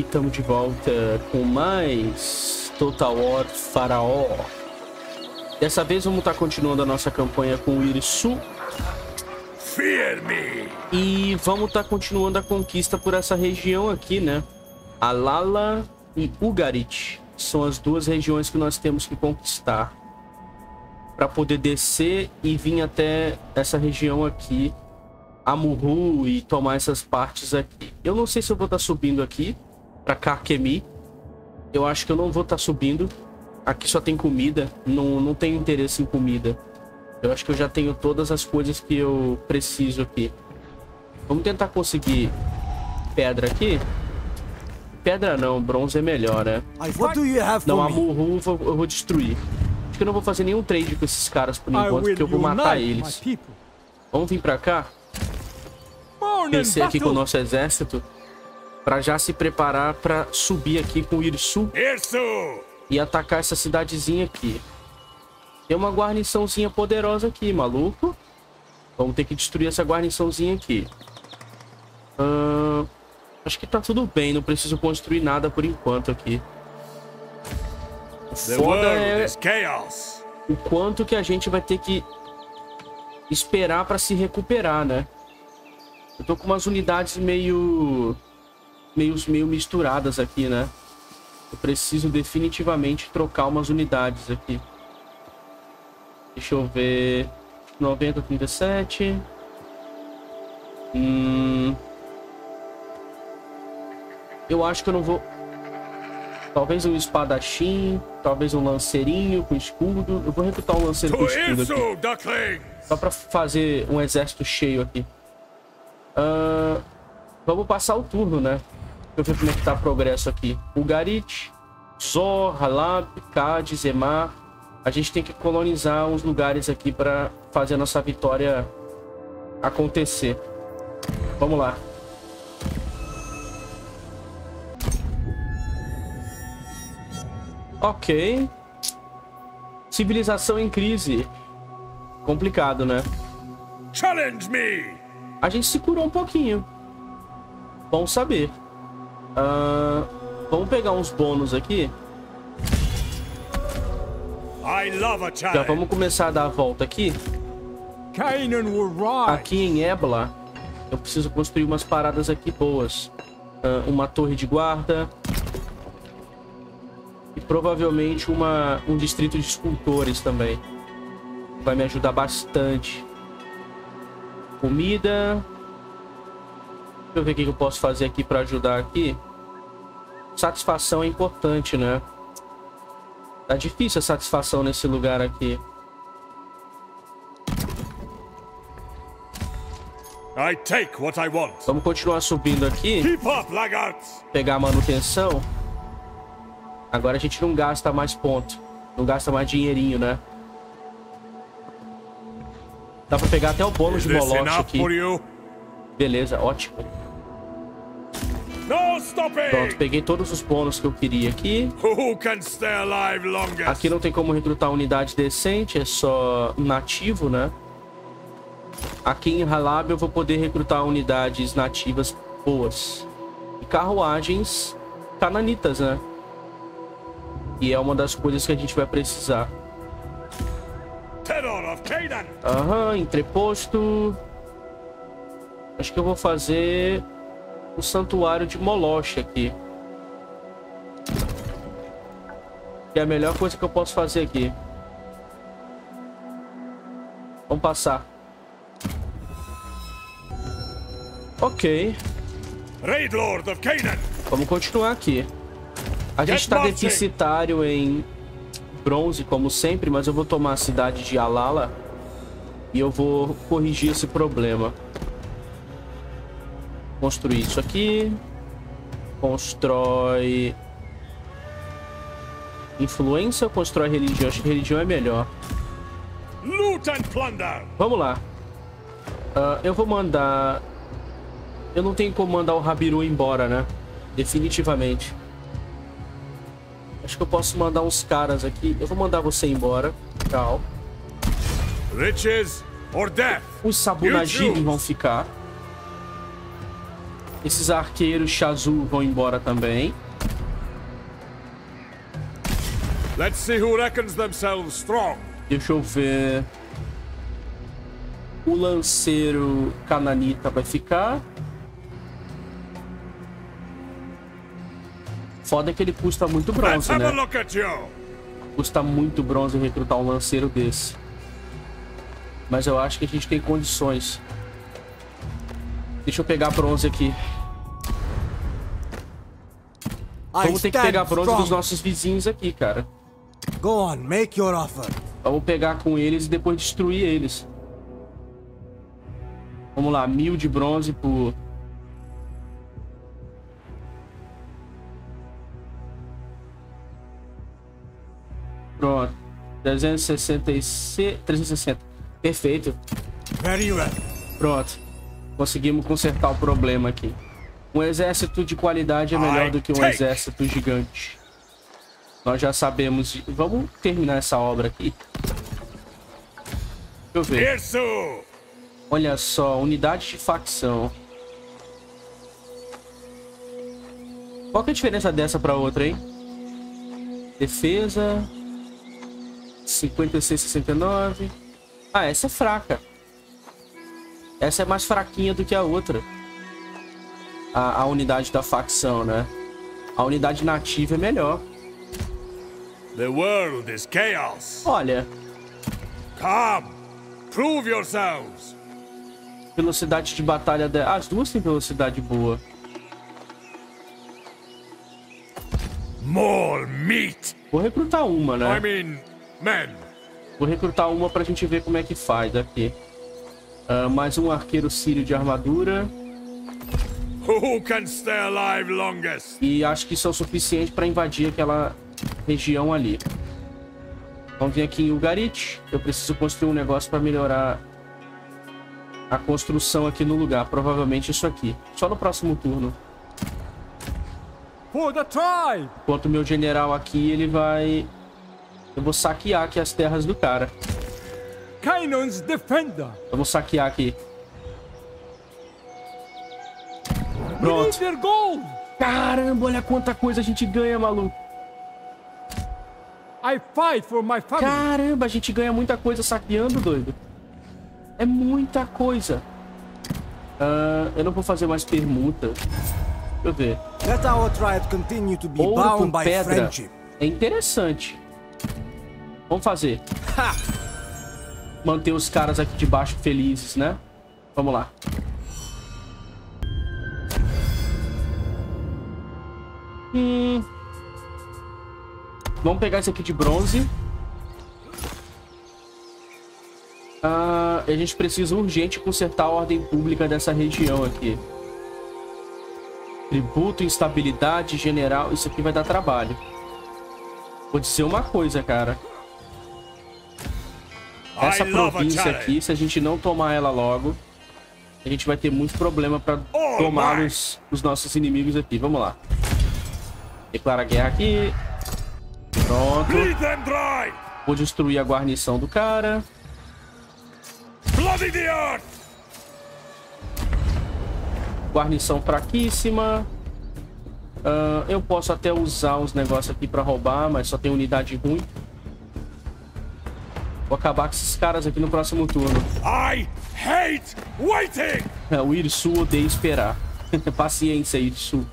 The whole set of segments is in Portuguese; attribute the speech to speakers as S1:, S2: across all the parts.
S1: aí, estamos de volta com mais Total War Faraó. Dessa vez vamos estar tá continuando a nossa campanha com o Irisu.
S2: Fear me.
S1: E vamos estar tá continuando a conquista por essa região aqui, né? Alala e Ugarit são as duas regiões que nós temos que conquistar para poder descer e vir até essa região aqui Amurru e tomar essas partes aqui. Eu não sei se eu vou estar tá subindo aqui para Kakemi. Eu acho que eu não vou estar tá subindo. Aqui só tem comida. Não, não tenho interesse em comida. Eu acho que eu já tenho todas as coisas que eu preciso aqui. Vamos tentar conseguir pedra aqui. Pedra não, bronze é melhor, né? Não, Amurru eu vou, eu vou destruir. Acho que eu não vou fazer nenhum trade com esses caras por enquanto, porque eu vou matar eles. Vamos vir pra cá? descer aqui com o nosso exército para já se preparar para subir aqui com o Irsu e atacar essa cidadezinha aqui. Tem uma guarniçãozinha poderosa aqui, maluco. Vamos ter que destruir essa guarniçãozinha aqui. Uh, acho que tá tudo bem, não preciso construir nada por enquanto aqui. O foda é o quanto que a gente vai ter que esperar para se recuperar, né? Eu tô com umas unidades meio... meio, meio misturadas aqui, né? Eu preciso definitivamente trocar umas unidades aqui. Deixa eu ver... 90, 37... Hum... Eu acho que eu não vou... Talvez um espadachim, talvez um lanceirinho com escudo. Eu vou recrutar um lanceiro com escudo aqui. Só pra fazer um exército cheio aqui. Uh, vamos passar o turno, né? Deixa eu ver como é que tá o progresso aqui. Ugarit, Zor, Halab, Kad, Zemar. A gente tem que colonizar uns lugares aqui para fazer a nossa vitória acontecer. Vamos lá. Ok. Civilização em crise. Complicado, né?
S2: Challenge me!
S1: a gente se curou um pouquinho. Bom saber. Uh, vamos pegar uns bônus aqui. Já vamos começar a dar a volta aqui. Aqui em Ebla, eu preciso construir umas paradas aqui boas. Uh, uma torre de guarda. E provavelmente uma, um distrito de escultores também. Vai me ajudar bastante. Comida. Deixa eu ver o que eu posso fazer aqui para ajudar aqui. Satisfação é importante, né? Tá difícil a satisfação nesse lugar aqui.
S2: I take what I want.
S1: Vamos continuar subindo aqui.
S2: Keep up,
S1: Pegar a manutenção. Agora a gente não gasta mais ponto. Não gasta mais dinheirinho, né? Dá pra pegar até o bônus de Moloch aqui. Beleza, ótimo. Pronto, peguei todos os bônus que eu queria aqui. Aqui não tem como recrutar unidade decente, é só nativo, né? Aqui em Halab eu vou poder recrutar unidades nativas boas. E carruagens cananitas, né? E é uma das coisas que a gente vai precisar. Aham, entreposto. Acho que eu vou fazer o santuário de Moloch aqui. Que é a melhor coisa que eu posso fazer aqui. Vamos passar. Ok. Vamos continuar aqui. A gente está deficitário em bronze, como sempre, mas eu vou tomar a cidade de Alala e eu vou corrigir esse problema. Construir isso aqui. Constrói... Influência ou constrói religião? Acho que religião é melhor. Vamos lá. Uh, eu vou mandar... Eu não tenho como mandar o Rabiru embora, né? Definitivamente. Acho que eu posso mandar uns caras aqui. Eu vou mandar você embora. Tchau.
S2: Riches or death.
S1: Os Sabunajiri vão ficar. Esses arqueiros Shazul vão embora também.
S2: Let's see who reckons themselves strong.
S1: Deixa eu ver. O lanceiro cananita vai ficar. Foda que ele custa muito bronze, né? Custa muito bronze recrutar um lanceiro desse. Mas eu acho que a gente tem condições. Deixa eu pegar bronze aqui. Vamos ter que pegar bronze dos nossos vizinhos aqui, cara.
S3: Go on, make your offer.
S1: Vamos pegar com eles e depois destruir eles. Vamos lá, mil de bronze por... Pronto. 366... 360. Perfeito.
S3: Very well.
S1: Pronto. Conseguimos consertar o problema aqui. Um exército de qualidade é melhor do que um exército gigante. Nós já sabemos. Vamos terminar essa obra aqui. Deixa eu ver. Olha só, unidade de facção. Qual que é a diferença dessa pra outra, hein? Defesa. 56, 69. Ah, essa é fraca. Essa é mais fraquinha do que a outra. A, a unidade da facção, né? A unidade nativa é melhor.
S2: The world is chaos.
S1: Olha,
S2: Come. Prove yourselves.
S1: velocidade de batalha dela. As duas têm velocidade boa.
S2: More meat.
S1: Vou recrutar uma, né?
S2: I mean, men.
S1: Vou recrutar uma pra gente ver como é que faz aqui. Ah, mais um arqueiro sírio de armadura.
S2: Who can stay alive longest?
S1: E acho que isso é o suficiente pra invadir aquela região ali. Vamos vir aqui em Ugarit. Eu preciso construir um negócio pra melhorar a construção aqui no lugar. Provavelmente isso aqui. Só no próximo turno.
S3: For the tribe!
S1: Enquanto o meu general aqui, ele vai... Eu vou saquear aqui as terras do cara.
S3: Kainon's defender!
S1: Vamos saquear aqui. Pronto. Caramba, olha quanta coisa a gente ganha, maluco.
S3: I fight for my family!
S1: Caramba, a gente ganha muita coisa saqueando, doido. É muita coisa. Ah, eu não vou fazer mais permuta. Deixa eu ver.
S3: Let our tribe continue to be
S1: Ouro
S3: bound by
S1: pedra
S3: friendship.
S1: é interessante. Vamos fazer.
S3: Ha!
S1: Manter os caras aqui de baixo felizes, né? Vamos lá. Hum. Vamos pegar esse aqui de bronze. Ah, a gente precisa urgente consertar a ordem pública dessa região aqui. Tributo, instabilidade, general. Isso aqui vai dar trabalho. Vou dizer uma coisa, cara. Essa província aqui, se a gente não tomar ela logo, a gente vai ter muito problema pra
S2: Oh,
S1: tomar os, os nossos inimigos aqui. Vamos lá. Declara guerra aqui. Pronto. Vou destruir a guarnição do cara. Guarnição fraquíssima. Ah, eu posso até usar os negócios aqui pra roubar, mas só tem unidade ruim. Vou acabar com esses caras aqui no próximo turno.
S2: I hate waiting.
S1: É, o Irsu odeia esperar. Paciência, Irsu.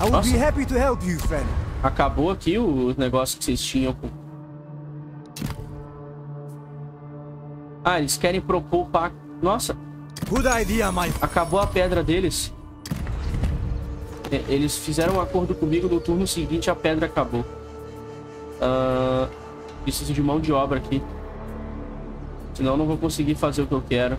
S3: I will
S1: Nossa.
S3: be happy to help you, friend.
S1: Acabou aqui o negócio que vocês tinham com... Ah, eles querem propor o pacto. Nossa,
S3: Good idea, my
S1: acabou a pedra deles. E- Eles fizeram um acordo comigo no turno seguinte, a pedra acabou. Ah, preciso de mão de obra aqui. Senão eu não vou conseguir fazer o que eu quero.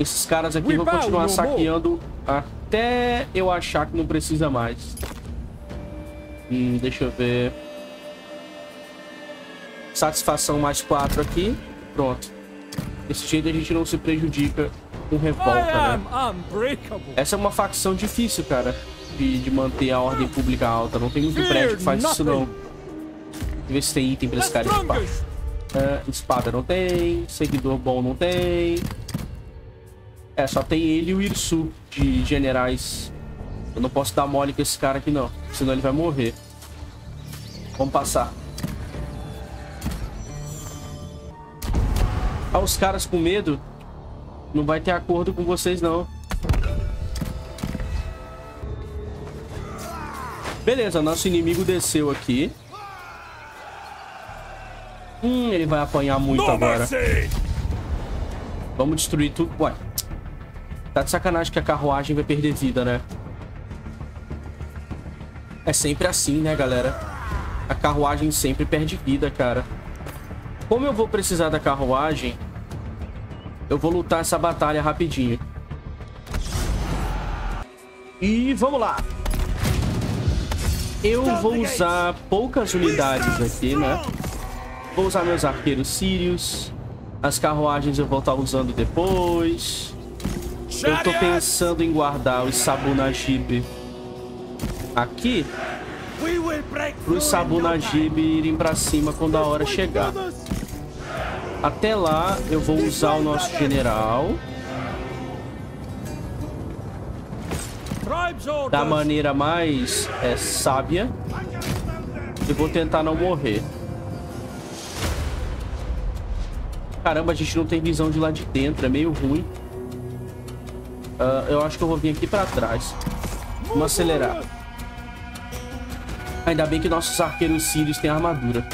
S1: Esses caras aqui vão continuar saqueando até eu achar que não precisa mais. Hum, deixa eu ver. Satisfação mais 4 aqui. Pronto. Desse jeito a gente não se prejudica com revolta, né? Essa é uma facção difícil, cara, de, de manter a ordem pública alta. Não tem muito prédio que faz isso, não. Ver se tem item pra esse cara equipar.
S3: strongest.
S1: É, espada não tem, seguidor bom não tem. É, só tem ele e o Irsu de generais. Eu não posso dar mole com esse cara aqui, não. Senão ele vai morrer. Vamos passar. Ah, os caras com medo. Não vai ter acordo com vocês, não. Beleza, nosso inimigo desceu aqui. Hum, ele vai apanhar muito agora. Vamos destruir tudo. Ué. Tá de sacanagem que a carruagem vai perder vida, né? É sempre assim, né, galera? A carruagem sempre perde vida, cara. Como eu vou precisar da carruagem, eu vou lutar essa batalha rapidinho. E vamos lá. Eu vou usar poucas unidades aqui, né? Vou usar meus arqueiros sírios. As carruagens eu vou estar usando depois. Eu tô pensando em guardar os Sabunajib aqui para os Sabunajib irem para cima quando a hora chegar. Até lá, eu vou usar o nosso general da maneira mais é, sábia. E vou tentar não morrer. Caramba, a gente não tem visão de lá de dentro, é meio ruim. Ah, eu acho que eu vou vir aqui pra trás. Vamos acelerar. Ainda bem que nossos arqueiros sírios têm armadura.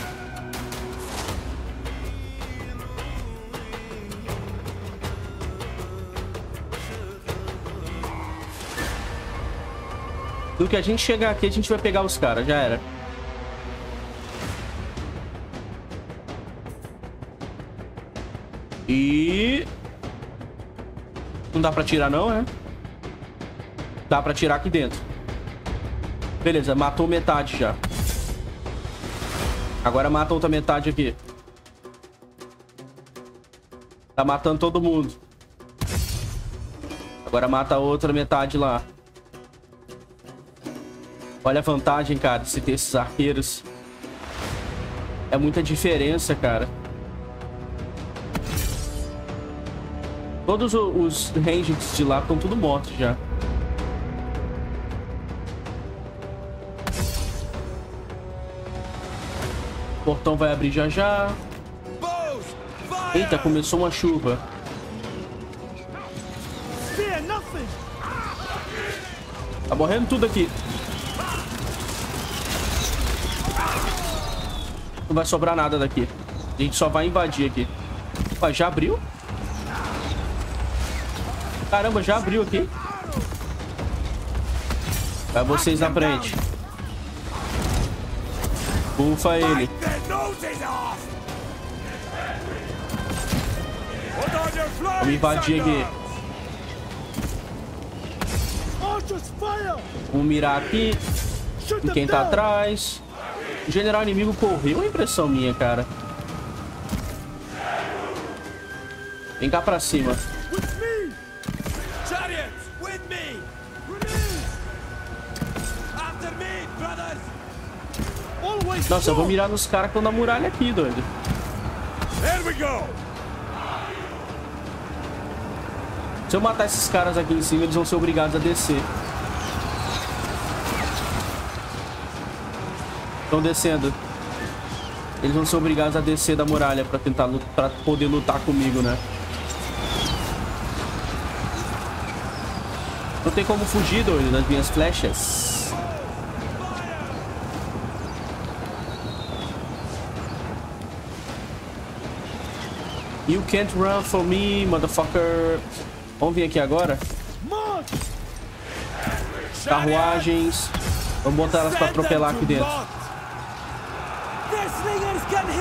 S1: Do que a gente chegar aqui, a gente vai pegar os caras, já era. E... Não dá pra tirar não, é? Dá pra tirar aqui dentro. Beleza, matou metade já. Agora mata outra metade aqui. Tá matando todo mundo. Agora mata a outra metade lá. Olha a vantagem, cara, de se ter esses arqueiros. É muita diferença, cara. Todos os rangers de lá estão tudo mortos já. O portão vai abrir já já. Eita, começou uma chuva. Tá morrendo tudo aqui. Não vai sobrar nada daqui. A gente só vai invadir aqui. Opa, já abriu? Caramba, já abriu aqui. Vai vocês na frente. Bufa ele. Vamos invadir aqui. Vamos mirar aqui. Quem tá atrás. O general inimigo correu, é impressão minha, cara. Vem cá pra cima. Nossa, eu vou mirar nos caras que estão na muralha aqui, doido.
S2: There we go!
S1: Se eu matar esses caras aqui em cima, eles vão ser obrigados a descer. Estão descendo. Eles vão ser obrigados a descer da muralha pra tentar pra poder lutar comigo, né? Não tem como fugir, doido, das minhas flechas. You can't run for me, motherfucker. Vamos vir aqui agora. Carruagens. Vamos botar elas pra atropelar aqui dentro.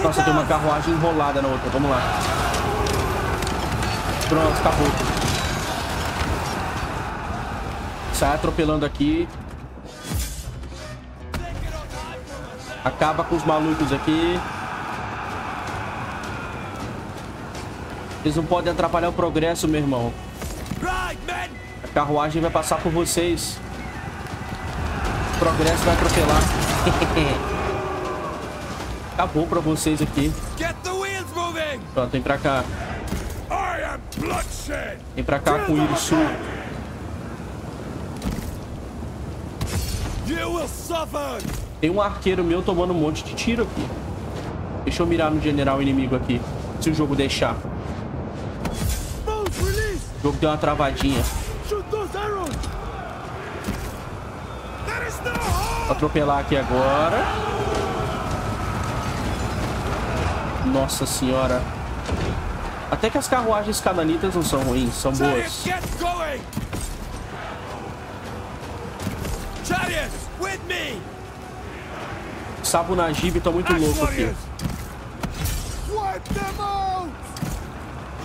S1: Nossa, tem uma carruagem enrolada na outra. Vamos lá. Pronto, acabou. Sai atropelando aqui. Acaba com os malucos aqui. Eles não podem atrapalhar o progresso, meu irmão. A carruagem vai passar por vocês. O progresso vai atropelar. Acabou pra vocês aqui.
S2: Get the wheels moving!
S1: Pronto, vem pra cá. Vem pra cá com o Irisu.
S3: You will suffer!
S1: Tem um arqueiro meu tomando um monte de tiro aqui. Deixa eu mirar no general inimigo aqui. Se o jogo deixar. Jogo deu uma travadinha. Vou atropelar aqui agora. Nossa senhora. Até que as carruagens cananitas não são ruins, são boas.
S3: get going! Chariots, with me!
S1: Sabu Najib tá muito louco aqui.
S2: warriors!
S3: Wipe them out!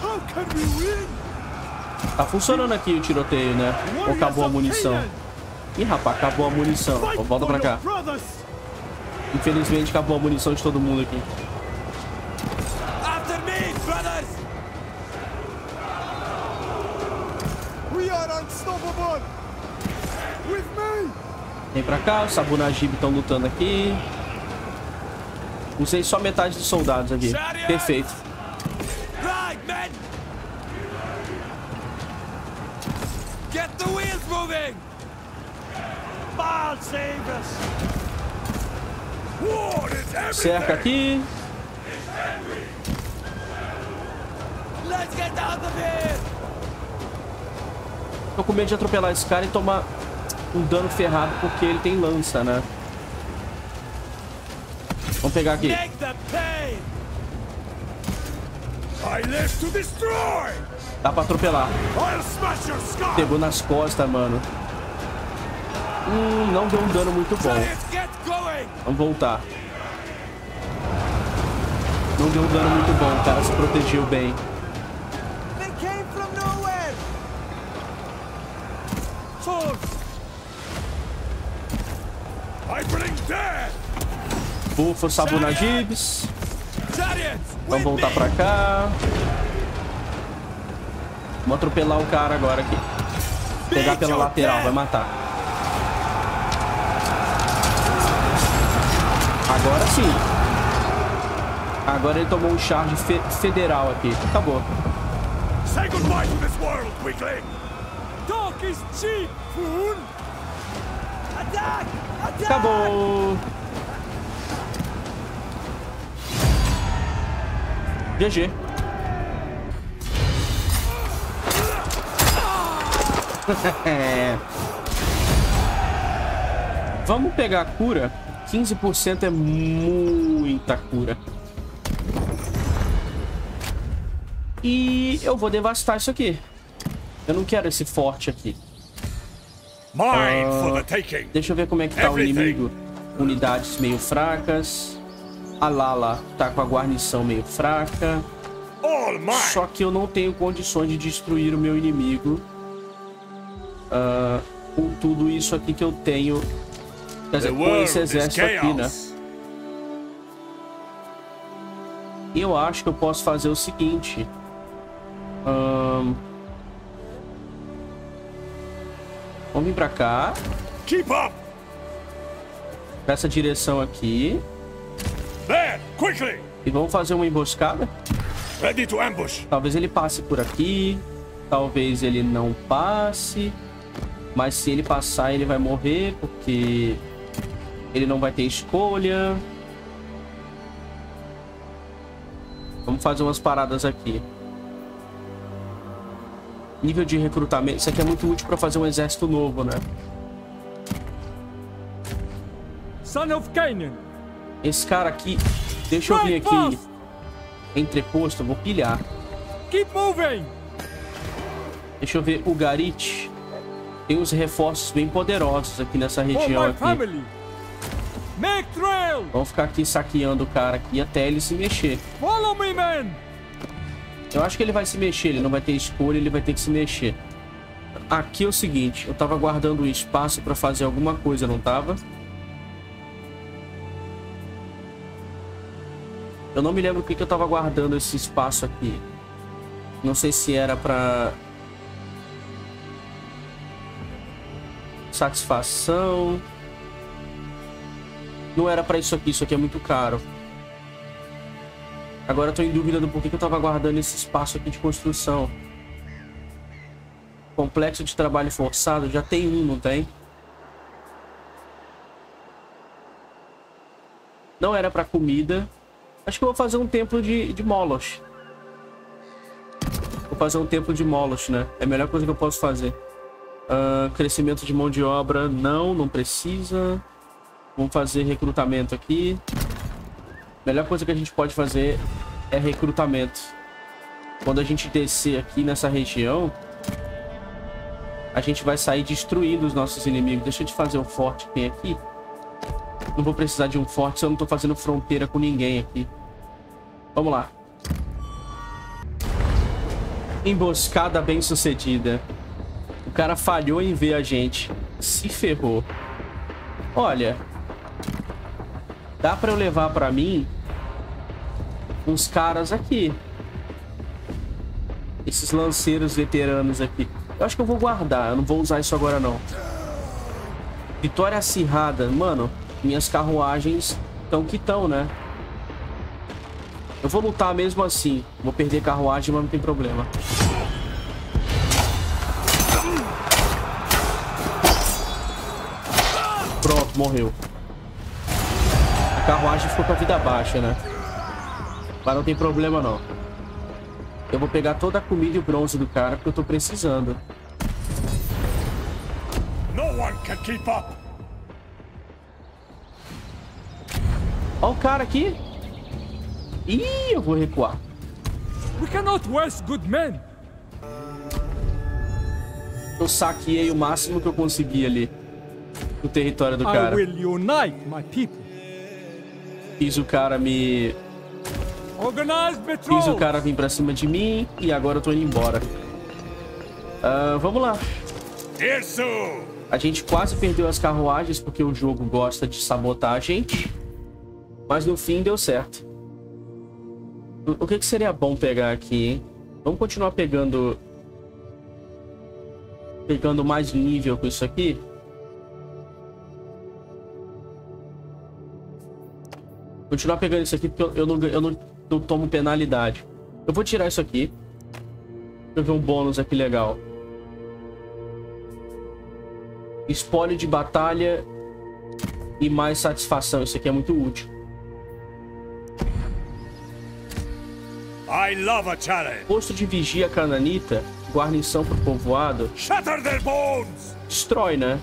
S3: How can we win?
S1: Tá funcionando aqui o tiroteio, né? Ou acabou a munição? Ih, rapaz, acabou a munição. Volta pra cá. Infelizmente acabou a munição de todo mundo aqui. Vem pra cá, os Sabu Najib estão lutando aqui. Usei só metade dos soldados aqui. Perfeito.
S3: Right, men! Get the wheels moving! Baal save us!
S2: War everything!
S1: Cerca aqui. Tô com medo de atropelar esse cara e tomar um dano ferrado porque ele tem lança, né? Vamos pegar aqui. Dá pra atropelar. Pegou nas costas, mano. Hum, não deu um dano muito bom. Vamos voltar. Não deu um dano muito bom. O cara se protegeu bem. Bufa Najibs.
S3: Chariots!
S1: Vamos voltar pra cá. Vamos atropelar o cara agora aqui. Pegar pela lateral, vai matar. Agora sim. Agora ele tomou um charge fe- federal aqui. Acabou.
S2: Say goodbye to this world, weakling!
S3: Talk is cheap, fool! Attack! Attack!
S1: Acabou. GG. Vamos pegar a cura. 15% é muita cura. E eu vou devastar isso aqui. Eu não quero esse forte aqui.
S2: Mine for the taking!
S1: Deixa eu ver como é que tá o inimigo. Unidades meio fracas. A Lala tá com a guarnição meio fraca. Só que eu não tenho condições de destruir o meu inimigo. ah, com tudo isso aqui que eu tenho. Quer dizer, com esse exército aqui, né? eu acho que eu posso fazer o seguinte. Ahn, Vamos vir pra cá.
S2: Keep up!
S1: Pra essa direção aqui.
S2: There! Quickly!
S1: E vamos fazer uma emboscada.
S2: Ready to ambush!
S1: Talvez ele passe por aqui. Talvez ele não passe. Mas se ele passar, ele vai morrer. Porque ele não vai ter escolha. Vamos fazer umas paradas aqui. Nível de recrutamento. Isso aqui é muito útil para fazer um exército novo, né?
S3: Son of Canaan!
S1: Esse cara aqui... Deixa eu vir aqui. Entreposto, eu vou pilhar.
S3: Keep moving!
S1: Deixa eu ver o Garit. Tem uns reforços bem poderosos aqui nessa região aqui.
S3: family! Make trail!
S1: Vamos ficar aqui saqueando o cara aqui até ele se mexer.
S3: Follow me, men!
S1: Eu acho que ele vai se mexer, ele não vai ter escolha, ele vai ter que se mexer. Aqui é o seguinte, eu tava guardando um espaço pra fazer alguma coisa, não tava? Eu não me lembro o que, que eu tava guardando esse espaço aqui. Não sei se era pra... Satisfação... Não era pra isso aqui, isso aqui é muito caro. Agora eu tô em dúvida do porquê que eu tava guardando esse espaço aqui de construção. Complexo de trabalho forçado. Já tem um, não tem? Não era pra comida. Acho que eu vou fazer um templo de, de Moloch. Vou fazer um templo de Moloch, né? É a melhor coisa que eu posso fazer. Uh, crescimento de mão de obra. Não, não precisa. Vamos fazer recrutamento aqui. Melhor coisa que a gente pode fazer é recrutamento. Quando a gente descer aqui nessa região, a gente vai sair destruindo os nossos inimigos. Deixa eu te fazer um forte que tem aqui. Não vou precisar de um forte se eu não tô fazendo fronteira com ninguém aqui. Vamos lá. Emboscada bem sucedida. O cara falhou em ver a gente. Se ferrou. Olha. Dá pra eu levar pra mim uns caras aqui. Esses lanceiros veteranos aqui. Eu acho que eu vou guardar. Eu não vou usar isso agora, não. Vitória acirrada. Mano, minhas carruagens estão que estão, né? Eu vou lutar mesmo assim. Vou perder carruagem, mas não tem problema. Pronto, morreu. A carruagem ficou com a vida baixa, né? Mas não tem problema, não. Eu vou pegar toda a comida e o bronze do cara, porque eu tô precisando. No one can keep up. Olha o cara aqui. Ih, eu vou recuar.
S3: We cannot waste good men.
S1: Eu saqueei o máximo que eu consegui ali. No território do cara.
S3: I will unite my people.
S1: Fiz o cara me... Fiz o cara vir pra cima de mim e agora eu tô indo embora. Uh, vamos lá. A gente quase perdeu as carruagens porque o jogo gosta de sabotar a gente. Mas no fim deu certo. O que, que seria bom pegar aqui, hein? Vamos continuar pegando... Pegando mais nível com isso aqui. Continuar pegando isso aqui porque eu não, eu não, não tomo penalidade. Eu vou tirar isso aqui. Deixa eu ver um bônus aqui legal. Espólio de batalha e mais satisfação. Isso aqui é muito útil. I love a challenge. Posto de vigia cananita, guarnição pro povoado. Shatter their bones. Destrói, né?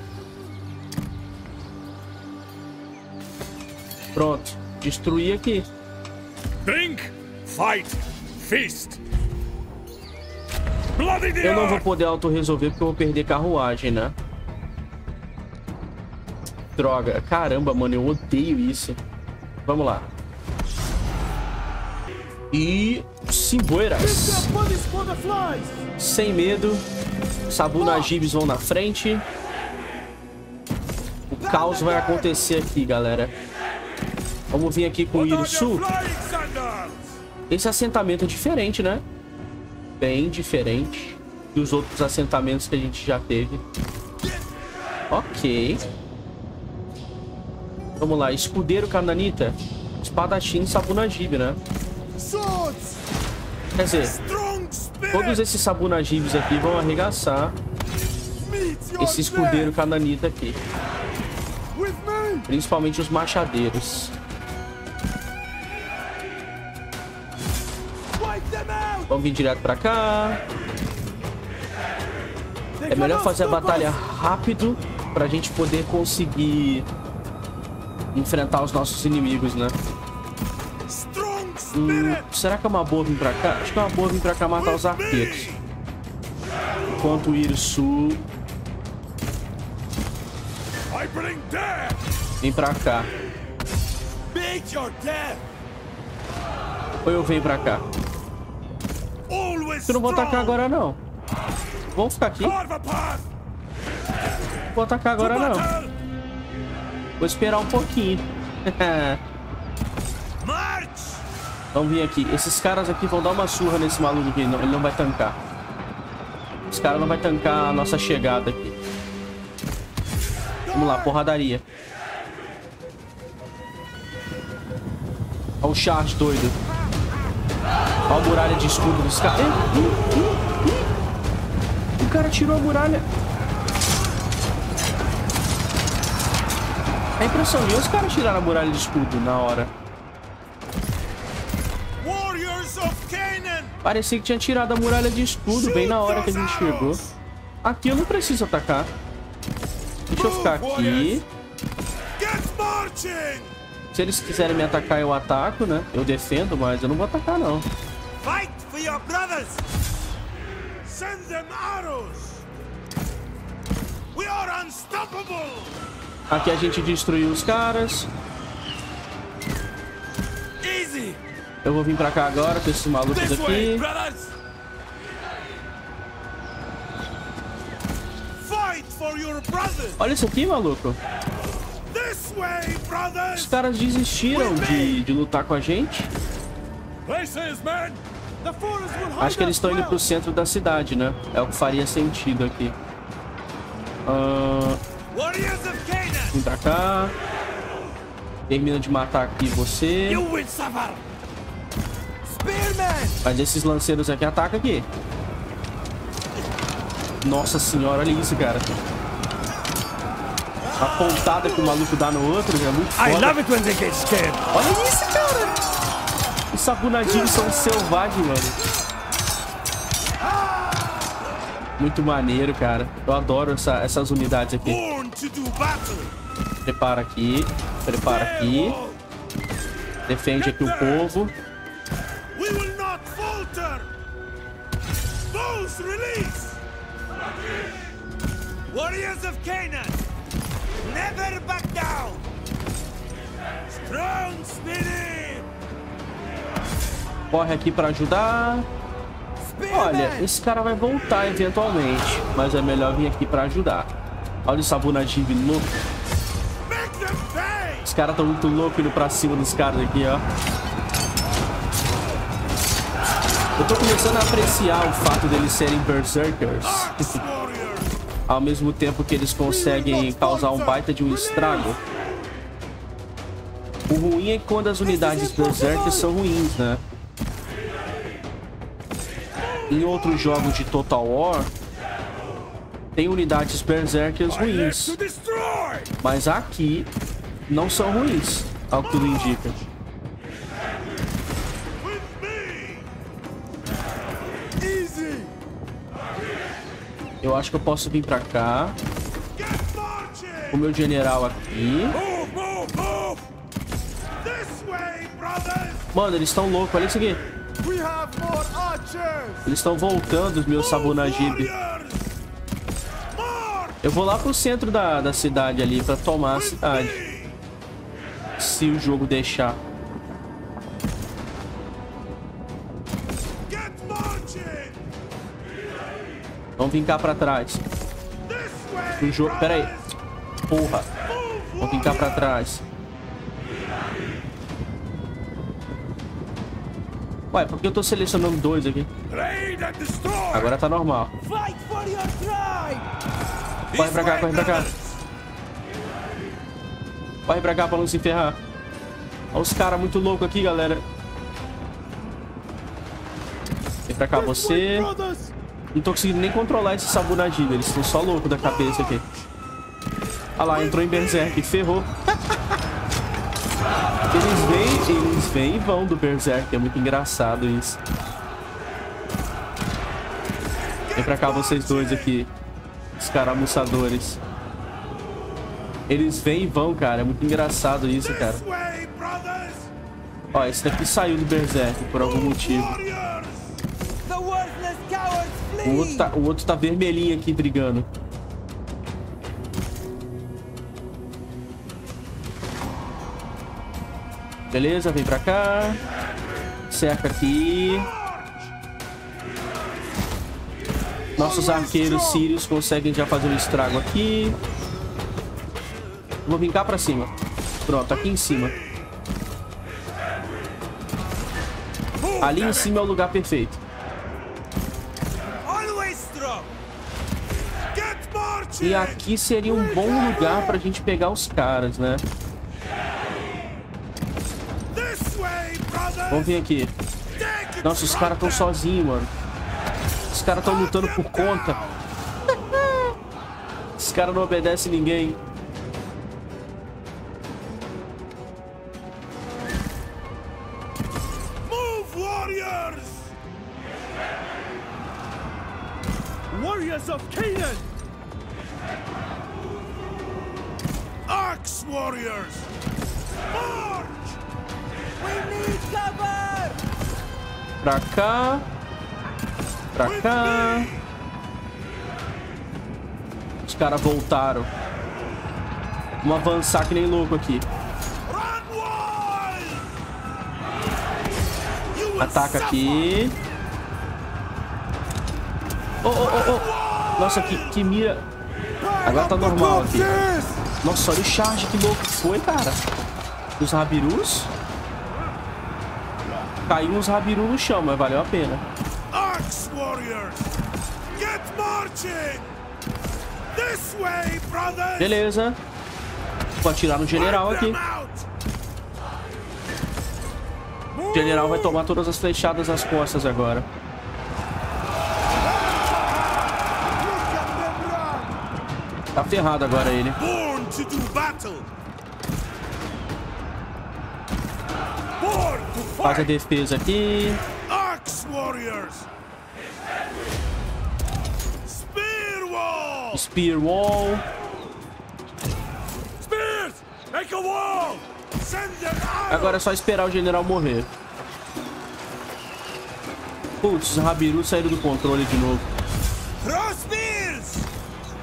S1: Pronto. Destruir aqui. Drink, fight, feast. Eu não vou poder auto-resolver porque eu vou perder carruagem, né? Droga. Caramba, mano, eu odeio isso. Vamos lá. E Simboeiras. Sem medo. Sabu Najibs vão na frente. O caos vai acontecer aqui, galera. Vamos vir aqui com o Irisu. Esse assentamento é diferente, né? Bem diferente dos outros assentamentos que a gente já teve. Ok. Vamos lá. Escudeiro Cananita. Espadachim Sabunajib, né? Quer dizer, todos esses Sabunajibs aqui vão arregaçar esse escudeiro cananita aqui. Principalmente os machadeiros. Vamos vir direto pra cá. É melhor fazer a batalha rápido pra gente poder conseguir enfrentar os nossos inimigos, né? Hum, será que é uma boa vir pra cá? Acho que é uma boa vir pra cá matar os arqueiros. Enquanto o Irisu... Vem pra cá. Ou eu venho pra cá? Eu não vou atacar agora, não. Vamos ficar aqui. Vou atacar agora, não. Vou esperar um pouquinho. Vamos vir aqui. Esses caras aqui vão dar uma surra nesse maluco aqui. Não, ele não vai tancar. Esse cara não vai tancar a nossa chegada aqui. Vamos lá, porradaria. Olha o charge doido. Olha a muralha de escudo dos caras. o cara tirou a muralha. A impressão minha, os caras tiraram a muralha de escudo na hora. Parecia que tinha tirado a muralha de escudo bem na hora que a gente chegou. Aqui eu não preciso atacar. Deixa eu ficar aqui. Se eles quiserem me atacar, eu ataco, né? Eu defendo, mas eu não vou atacar, não.
S2: Fight for your brothers! Send them arrows! We are unstoppable!
S1: Aqui a gente destruiu os caras.
S2: Easy!
S1: Eu vou vir pra cá agora com esses malucos
S2: This
S1: aqui. Olha isso aqui, maluco. Os caras desistiram de, de lutar com a gente. Acho que eles estão indo pro centro da cidade, né? É o que faria sentido aqui.
S2: Canaan!
S1: vem pra cá. Termina de matar aqui você. Mas esses lanceiros aqui atacam aqui. Nossa senhora, olha isso, cara. A pontada que o maluco dá no outro é muito foda.
S2: it when they get scared!
S1: Olha isso, cara. Os sabunadinhos são selvagens, mano. Muito maneiro, cara. Eu adoro essa- essas unidades aqui. Prepara aqui. Prepara aqui. Defende aqui o povo.
S2: We will not falter! Bows release! Warriors of Canaan! Never back down! Strong spirit!
S1: Corre aqui pra ajudar. Olha, esse cara vai voltar eventualmente. Mas é melhor vir aqui pra ajudar. Olha o Sabunajib louco. Os caras tão muito loucos indo pra cima dos caras aqui, ó. Eu tô começando a apreciar o fato deles serem berserkers. Ao mesmo tempo que eles conseguem causar um baita de um estrago. O ruim é quando as unidades berserkers são ruins, né? Em outros jogos de Total War, tem unidades berserkers ruins. Mas aqui não são ruins, ao que tudo indica. Eu acho que eu posso vir pra cá. O meu general aqui. Mano, eles estão loucos, olha isso aqui. Eles estão voltando, os meus Sabunajib. Eu vou lá pro centro da, da cidade ali pra tomar a cidade. Se o jogo deixar. Vamos vir cá pra trás. O jogo... Pera aí. Porra. Vamos vir cá pra trás. Ué, por que eu tô selecionando dois aqui? Agora tá normal. Corre pra cá, corre pra cá. Corre pra cá pra não se ferrar. Olha os caras muito loucos aqui, galera. Vem pra cá você. Não tô conseguindo nem controlar esse Sabunadilha. Eles estão só loucos da cabeça aqui. Olha lá, entrou em Berserk. Ferrou. Eles vêm, eles vêm e vão do Berserk. É muito engraçado isso. Vem pra cá vocês dois aqui. Os caramuçadores. Eles vêm e vão, cara. É muito engraçado isso, cara. Ó, esse daqui saiu do Berserk por algum motivo. O outro tá, o outro tá vermelhinho aqui brigando. Beleza, vem pra cá. Cerca aqui. Nossos arqueiros sírios conseguem já fazer um estrago aqui. Vou vir cá pra cima. Pronto, aqui em cima. Ali em cima é o lugar perfeito. E aqui seria um bom lugar pra gente pegar os caras, né? Vamos vir aqui. Nossa, os caras tão sozinhos, mano. Os caras estão lutando por conta. Os caras não obedecem ninguém. Vamos avançar que nem louco aqui. Ataca aqui. Oh, oh, oh, oh. Nossa, que, que mira. Agora tá normal aqui. Nossa, olha o charge, que louco que foi, cara. Os rabirus. Caiu uns rabiru no chão, mas valeu a pena.
S2: Axe warriors! Get marching! This way, brothers!
S1: Beleza. Vou atirar no general aqui. O general vai tomar todas as flechadas nas costas agora. Tá ferrado agora ele. Faz a defesa aqui.
S2: Spear wall!
S1: Agora é só esperar o general morrer. Putz, os rabirus saíram do controle de novo.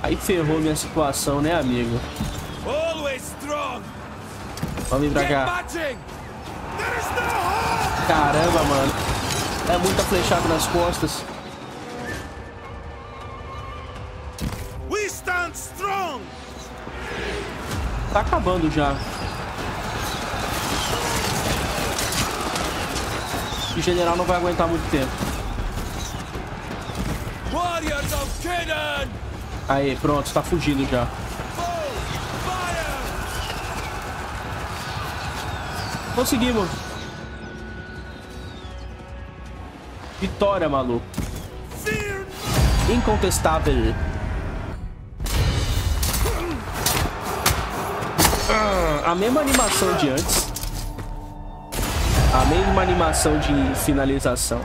S1: Aí ferrou minha situação, né, amigo? Vamos vir pra cá. Caramba, mano. É muita flechada nas costas. Tá acabando já. O general não vai aguentar muito tempo. Aí, pronto, tá fugindo já. Conseguimos. Vitória, maluco. Incontestável. A mesma animação de antes. A mesma animação de finalização.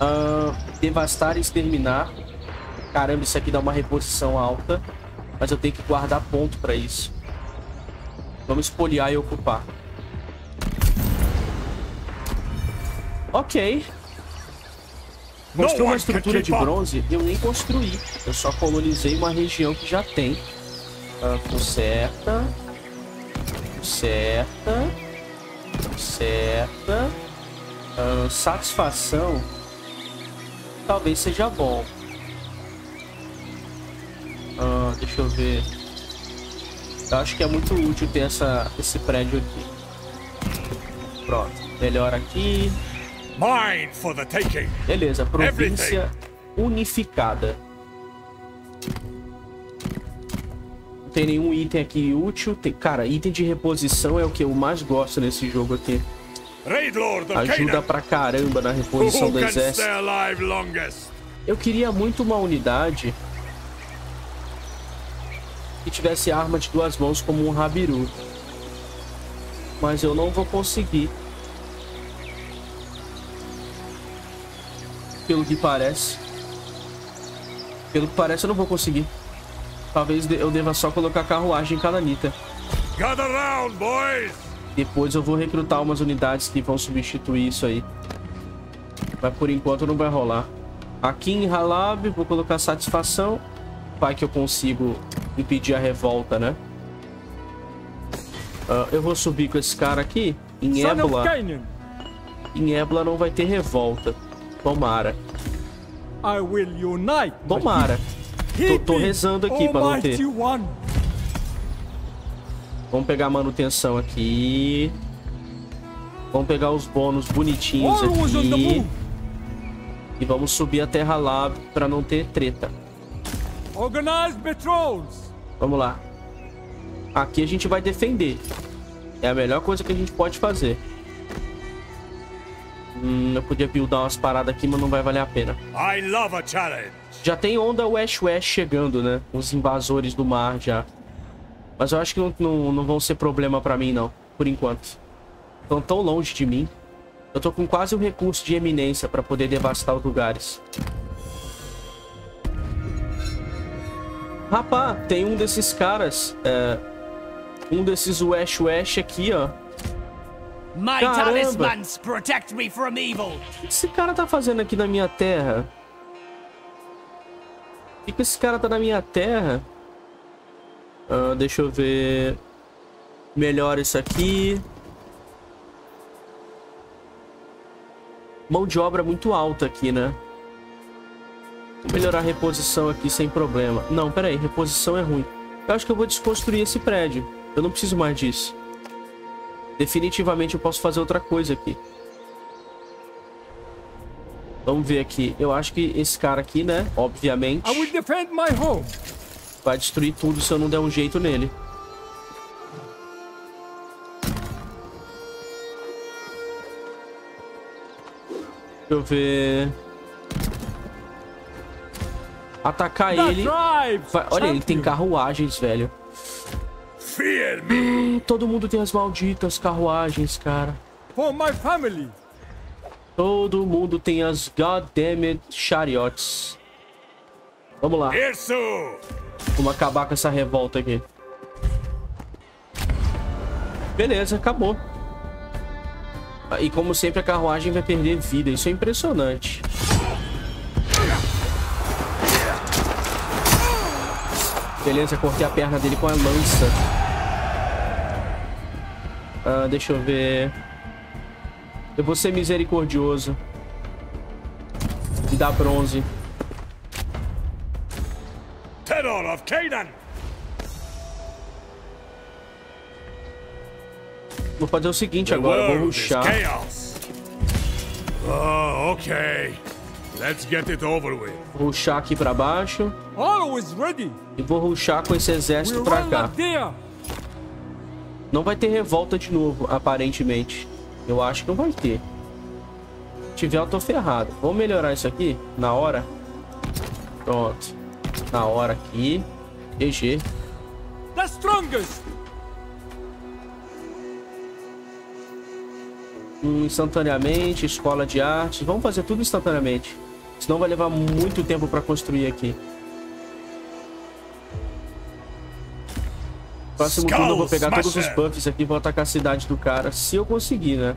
S1: Ah, devastar e exterminar. Caramba, isso aqui dá uma reposição alta. Mas eu tenho que guardar ponto pra isso. Vamos espoliar e ocupar. Ok. Construir uma estrutura de bronze, eu nem construí. Eu só colonizei uma região que já tem. Ah, conserta. Conserta. Conserta. Ah, satisfação. Talvez seja bom. Ah, deixa eu ver. Eu acho que é muito útil ter essa, esse prédio aqui. Pronto. Melhor aqui.
S2: Mine for the taking!
S1: Beleza, província unificada. Tem nenhum item aqui útil. Tem, cara, item de reposição é o que eu mais gosto nesse jogo aqui. Ajuda pra caramba na reposição do exército. Eu queria muito uma unidade que tivesse arma de duas mãos como um Rabiru. Mas eu não vou conseguir. Pelo que parece. Pelo que parece, eu não vou conseguir. Talvez eu deva só colocar carruagem em cada nita.
S2: Gather round, boys!
S1: Depois eu vou recrutar umas unidades que vão substituir isso aí. Mas por enquanto não vai rolar. Aqui em Halab, vou colocar satisfação. Vai que eu consigo impedir a revolta, né? Ah, eu vou subir com esse cara aqui. Em.
S3: Canaan!
S1: Em Ébula não vai ter revolta. Tomara.
S3: I will unite my
S1: Tomara. Tô
S3: me,
S1: rezando aqui pra não ter. Vamos pegar a manutenção aqui. Vamos pegar os bônus bonitinhos aqui. E vamos subir a Terra Lab pra não ter treta. Vamos lá. Aqui a gente vai defender. É a melhor coisa que a gente pode fazer. Hum, eu podia buildar umas paradas aqui, mas não vai valer a pena.
S2: I love a challenge.
S1: Já tem onda West-West chegando, né? Os invasores do mar já. Mas eu acho que não, não, não vão ser problema pra mim, não. Por enquanto. Estão tão longe de mim. Eu tô com quase o recurso de eminência pra poder devastar os lugares. Rapaz, tem um desses caras. É, um desses West-West aqui, ó.
S4: My
S1: Caramba.
S4: talismans protect me from evil.
S1: O que esse cara tá fazendo aqui na minha terra? Que, que esse cara tá na minha terra? Ah, deixa eu ver. Melhora isso aqui. Mão de obra muito alta aqui, né? Vou melhorar a reposição aqui sem problema. Não, pera aí. Reposição é ruim. Eu acho que eu vou desconstruir esse prédio. Eu não preciso mais disso. Definitivamente eu posso fazer outra coisa aqui. Vamos ver aqui. Eu acho que esse cara aqui, né? Obviamente,
S3: I will defend my home.
S1: vai destruir tudo se eu não der um jeito nele. Deixa eu ver. Atacar ele. Vai- Olha, ele tem carruagens, velho. Todo mundo tem as malditas carruagens, cara.
S3: For my family.
S1: Todo mundo tem as goddammit chariots. Vamos lá.
S2: Isso.
S1: Vamos acabar com essa revolta aqui. Beleza, acabou. E como sempre, a carruagem vai perder vida. Isso é impressionante. Beleza, cortei a perna dele com a lança. Ah, deixa eu ver. Eu vou ser misericordioso. E dar bronze.
S2: Terror of Canaan.
S1: Vou fazer o seguinte agora. Vou ruxar.
S2: Oh, okay. Let's get it over with.
S1: Ruxar aqui pra baixo.
S3: Always ready.
S1: E vou ruxar com esse exército pra cá. Não vai ter revolta de novo, aparentemente. Eu acho que não vai ter. Se tiver, eu tô ferrado. Vamos melhorar isso aqui na hora. Pronto. Na hora aqui. GG.
S3: The strongest.
S1: Hum, instantaneamente, escola de arte. Vamos fazer tudo instantaneamente. Senão vai levar muito tempo pra construir aqui. Próximo turno eu vou pegar todos os
S2: Smasher.
S1: buffs aqui e vou atacar a cidade do cara. Se eu conseguir, né?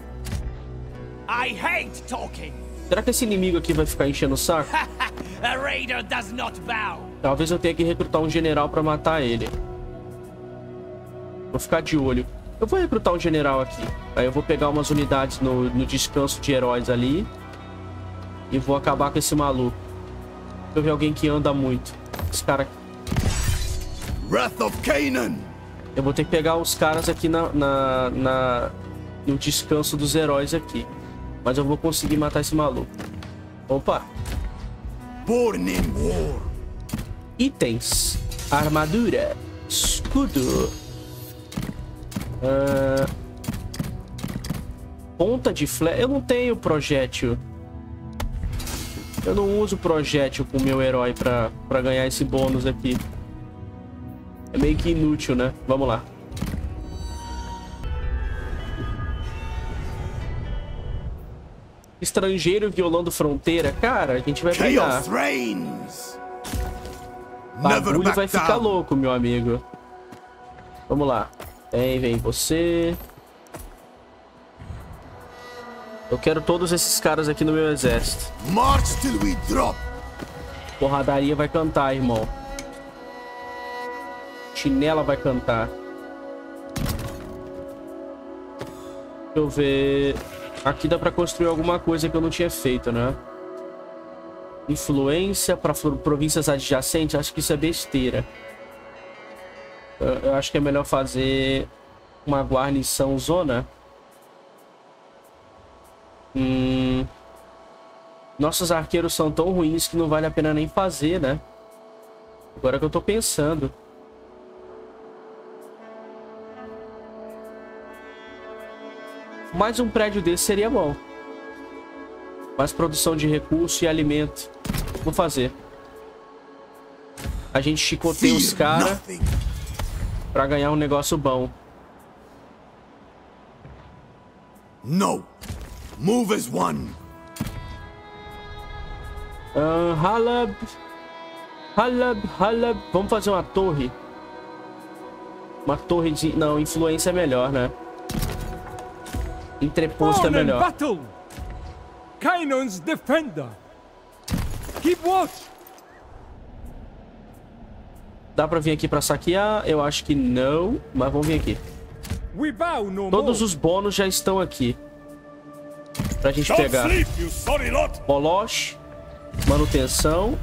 S4: I hate talking.
S1: Será que esse inimigo aqui vai ficar enchendo o saco?
S4: A raider does not bow.
S1: Talvez eu tenha que recrutar um general pra matar ele. Vou ficar de olho. Eu vou recrutar um general aqui. Aí eu vou pegar umas unidades no, no descanso de heróis ali. E vou acabar com esse maluco. Deixa eu ver alguém que anda muito. Esse cara...
S2: Wrath of Canaan.
S1: Eu vou ter que pegar os caras aqui na, na, na- no descanso dos heróis aqui. Mas eu vou conseguir matar esse maluco. Opa. Itens. Armadura. Escudo. Ah, ponta de flecha. Eu não tenho projétil. Eu não uso projétil com o meu herói pra, pra ganhar esse bônus aqui. É meio que inútil, né? Vamos lá. Estrangeiro violando fronteira. Cara, a gente vai brigar.
S2: Reigns.
S1: O bagulho vai ficar louco, meu amigo. Vamos lá. Vem, vem você. Eu quero todos esses caras aqui no meu exército.
S2: March till we drop.
S1: Porradaria vai cantar, irmão. Chinela vai cantar. Deixa eu ver. Aqui dá pra construir alguma coisa que eu não tinha feito, né? Influência para províncias adjacentes. Acho que isso é besteira. Eu, acho que é melhor fazer uma guarnição zona. Hum. Nossos arqueiros são tão ruins que não vale a pena nem fazer, né? Agora que eu tô pensando. Mais um prédio desse seria bom. Mais produção de recurso e alimento. Vou fazer. A gente chicoteia os caras pra ganhar um negócio bom.
S2: No. Move as one.
S1: Ah, Halab. Halab, Halab. Vamos fazer uma torre. Uma torre de... Não, influência é melhor, né? Entreposto é melhor.
S3: Kainon's defender. Keep watch.
S1: Dá pra vir aqui pra saquear? Eu acho que não, mas vamos vir aqui. Todos os bônus já estão aqui. Pra gente pegar. Moloch. Manutenção.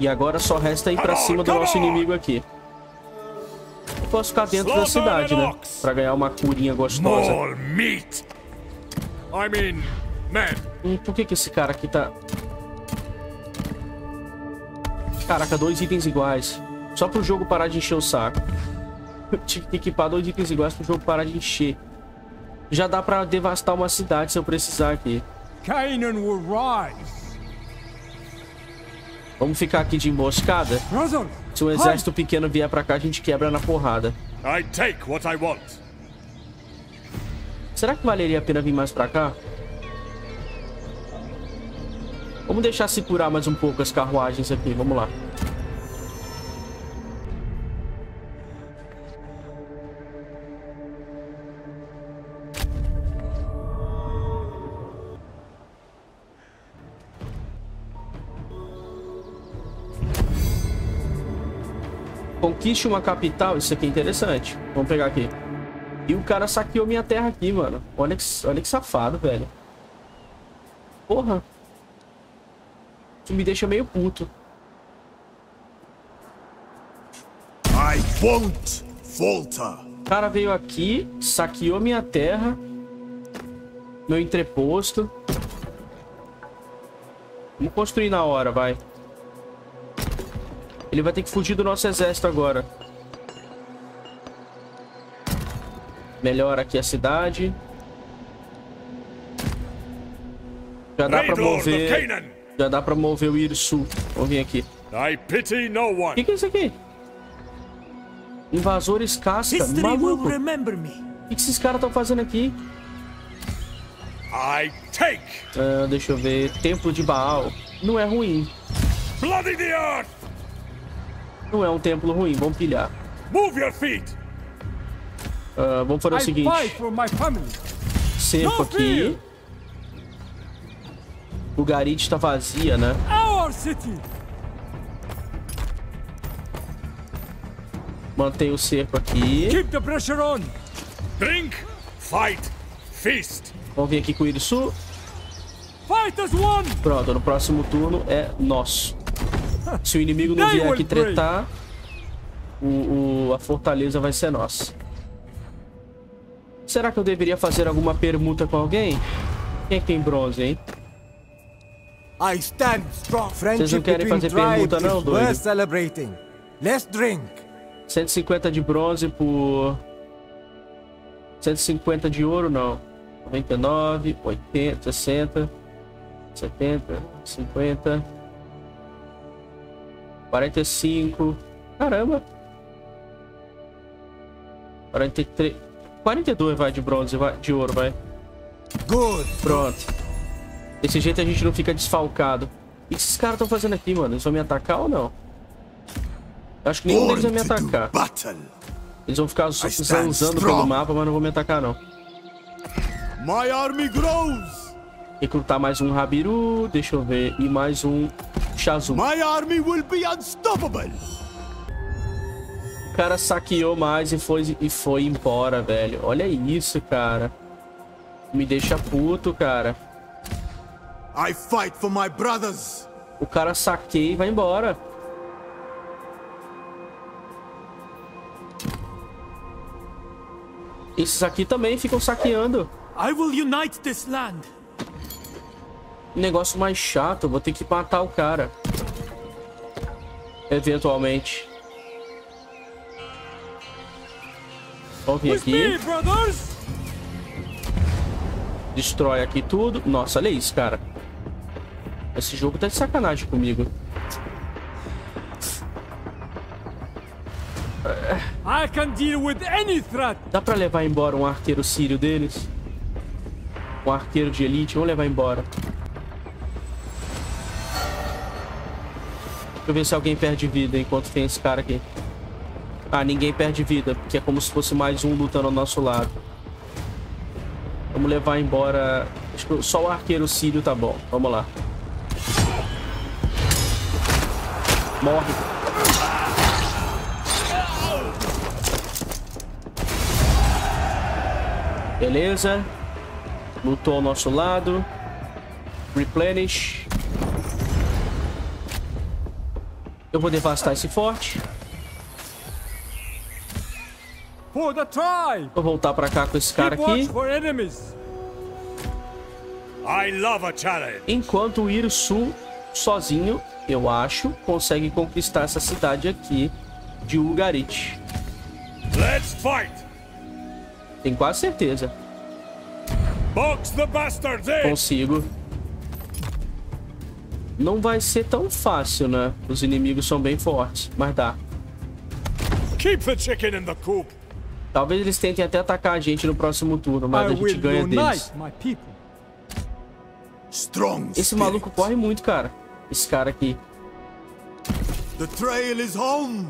S1: E agora só resta ir pra cima do nosso inimigo aqui. Eu posso ficar dentro da cidade, né? Pra ganhar uma curinha gostosa. Hum, por que que esse cara aqui tá... Caraca, dois itens iguais. Só pro jogo parar de encher o saco. Eu tive que equipar dois itens iguais pro jogo parar de encher. Já dá pra devastar uma cidade se eu precisar aqui.
S3: Kainon will rise.
S1: Vamos ficar aqui de emboscada?
S3: Brothers,
S1: Se um exército pequeno vier pra cá, a gente quebra na porrada.
S2: I take what I want.
S1: Será que valeria a pena vir mais pra cá? Vamos deixar se curar mais um pouco as carruagens aqui. Vamos lá. Conquiste uma capital. Isso aqui é interessante. Vamos pegar aqui. E o cara saqueou minha terra aqui, mano. Olha que, olha que safado, velho. Porra. Isso me deixa meio puto.
S2: I won't falter.
S1: O cara veio aqui, saqueou minha terra. Meu entreposto. Vamos construir na hora, vai. Ele vai ter que fugir do nosso exército agora. Melhora aqui a cidade. Já dá pra mover. Já dá pra mover o Irsu. Vamos vir aqui.
S2: I pity no
S1: O
S2: one.
S1: que, que é isso aqui? Invasores casca. Maluco. O que, que esses caras estão fazendo aqui?
S2: I take.
S1: Ah, deixa eu ver. Templo de Baal. Não é ruim.
S2: Bloody the earth.
S1: Não é um templo ruim. Vamos pilhar.
S2: Move your feet.
S1: Ah, vamos fazer o seguinte. Cerco aqui. O Garit tá vazia, né?
S3: Our city.
S1: Mantém o cerco aqui.
S3: Keep the pressure on.
S2: Drink, fight, feast.
S1: Vamos vir aqui com o Irsu.
S3: Fight as one.
S1: Pronto, no próximo turno é nosso. Se o inimigo não vier aqui tretar, o, o- a fortaleza vai ser nossa. Será que eu deveria fazer alguma permuta com alguém? Quem é que tem bronze, hein?
S5: I stand strong.
S1: Vocês não
S5: Friendship
S1: querem
S5: between
S1: fazer permuta
S5: tribes
S1: não, doido?
S5: celebrating. Let's drink.
S1: 150 de bronze por... 150 de ouro, não. 99, 80, 60, 70, 50... 45... Caramba! 43... 42 vai de bronze, vai, de ouro, vai.
S5: Good.
S1: Pronto. Desse jeito a gente não fica desfalcado. O que esses caras estão fazendo aqui, mano? Eles vão me atacar ou não? Eu acho que nenhum deles vai me atacar. Eles vão ficar zanzando pelo mapa, mas não vão me atacar, não.
S2: My army grows.
S1: Recrutar mais um Rabiru, deixa eu ver, e mais um Shazum.
S2: My army will be unstoppable.
S1: O cara saqueou mais e foi, e foi embora, velho. Olha isso, cara. Me deixa puto, cara.
S2: I fight for my brothers.
S1: O cara saqueia e vai embora. Esses aqui também ficam saqueando.
S4: I will unite this land.
S1: Negócio mais chato, eu vou ter que matar o cara. Eventualmente. Vamos vir aqui. Destrói aqui tudo. Nossa, olha isso, cara. Esse jogo tá de sacanagem comigo.
S3: I can deal with any threat.
S1: Dá pra levar embora um arqueiro sírio deles? Um arqueiro de elite? Vamos levar embora. Deixa eu ver se alguém perde vida enquanto tem esse cara aqui. Ah, ninguém perde vida, porque é como se fosse mais um lutando ao nosso lado. Vamos levar embora... Só o arqueiro sírio tá bom. Vamos lá. Morre. Beleza. Lutou ao nosso lado. Replenish. Eu vou devastar esse forte. Vou voltar pra cá com esse cara aqui.
S3: for enemies.
S2: I love a challenge.
S1: Enquanto o Irsu, sozinho, eu acho, consegue conquistar essa cidade aqui de Ugarit.
S2: Let's fight.
S1: Tenho quase certeza.
S2: Box the bastards in.
S1: Consigo. Não vai ser tão fácil, né? Os inimigos são bem fortes, mas dá.
S2: Keep the chicken in the coop.
S1: Talvez eles tentem até atacar a gente no próximo turno, mas a gente ganha deles. Esse maluco corre muito, cara. Esse cara aqui.
S5: The trail is home.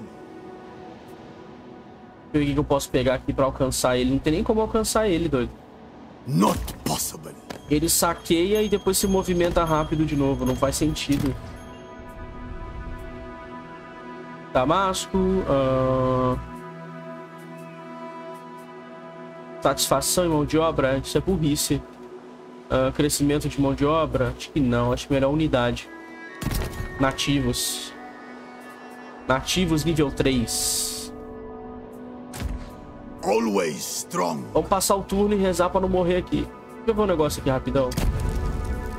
S1: O que que eu posso pegar aqui pra alcançar ele. Não tem nem como alcançar ele, doido.
S5: Not possible.
S1: Ele saqueia e depois se movimenta rápido de novo. Não faz sentido. Damasco. ah, Satisfação em mão de obra. Isso é burrice. Ah, crescimento de mão de obra. Acho que não. Acho que melhor unidade. Nativos. Nativos nível 3.
S5: Always strong.
S1: Vamos passar o turno e rezar pra não morrer aqui. Deixa eu ver um negócio aqui rapidão.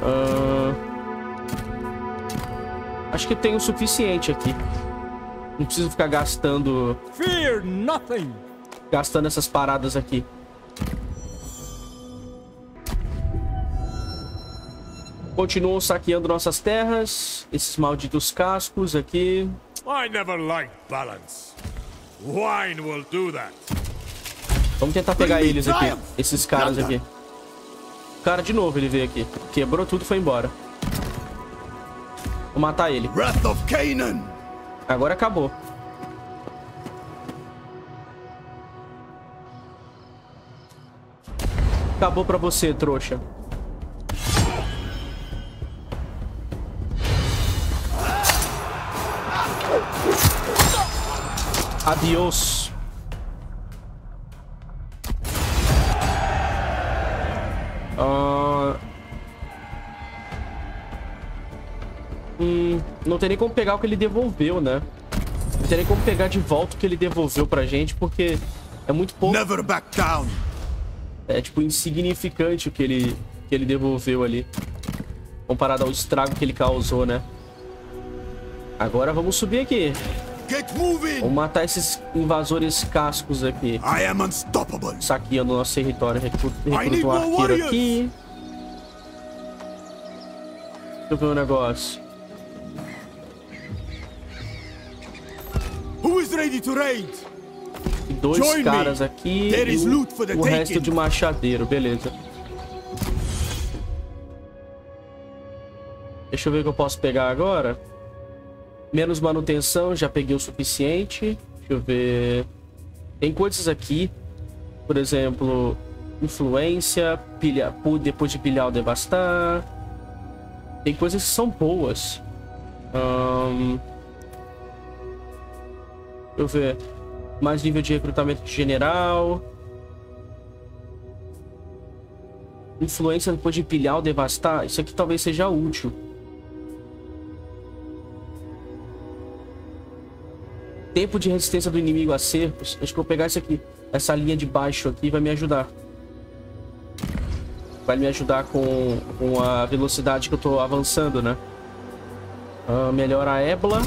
S1: Ah, Acho que tem o suficiente aqui. Não preciso ficar gastando,
S3: Fear nothing.
S1: gastando essas paradas aqui. Continuam saqueando nossas terras. Esses malditos cascos aqui.
S2: I never liked balance. Wine will do that.
S1: Vamos tentar pegar eles aqui. Esses caras aqui. Cara, de novo ele veio aqui. Quebrou tudo e foi embora. Vou matar ele.
S5: Wrath of Canaan.
S1: Agora acabou. Acabou pra você, trouxa. Adiós. Não tem nem como pegar o que ele devolveu, né? Não tem nem como pegar de volta o que ele devolveu pra gente, porque é muito pouco.
S5: Never back down.
S1: É, tipo, insignificante o que ele, que ele devolveu ali. Comparado ao estrago que ele causou, né? Agora vamos subir aqui. Vamos matar esses invasores cascos aqui.
S5: I am unstoppable.
S1: Saqueando nosso território. Recruta um arqueiro aqui. Deixa eu ver um negócio. Dois caras aqui. E o, o resto de machadeiro, beleza. Deixa eu ver o que eu posso pegar agora. Menos manutenção, já peguei o suficiente. Deixa eu ver. Tem coisas aqui. Por exemplo, influência, pilha, depois de pilhar ou devastar. Tem coisas que são boas. Ahn, Deixa eu ver. Mais nível de recrutamento de general. Influência depois de pilhar ou devastar. Isso aqui talvez seja útil. Tempo de resistência do inimigo a cercos. Acho que vou pegar isso aqui. Essa linha de baixo aqui vai me ajudar. Vai me ajudar com, com a velocidade que eu tô avançando, né? Ah, melhora a ébula.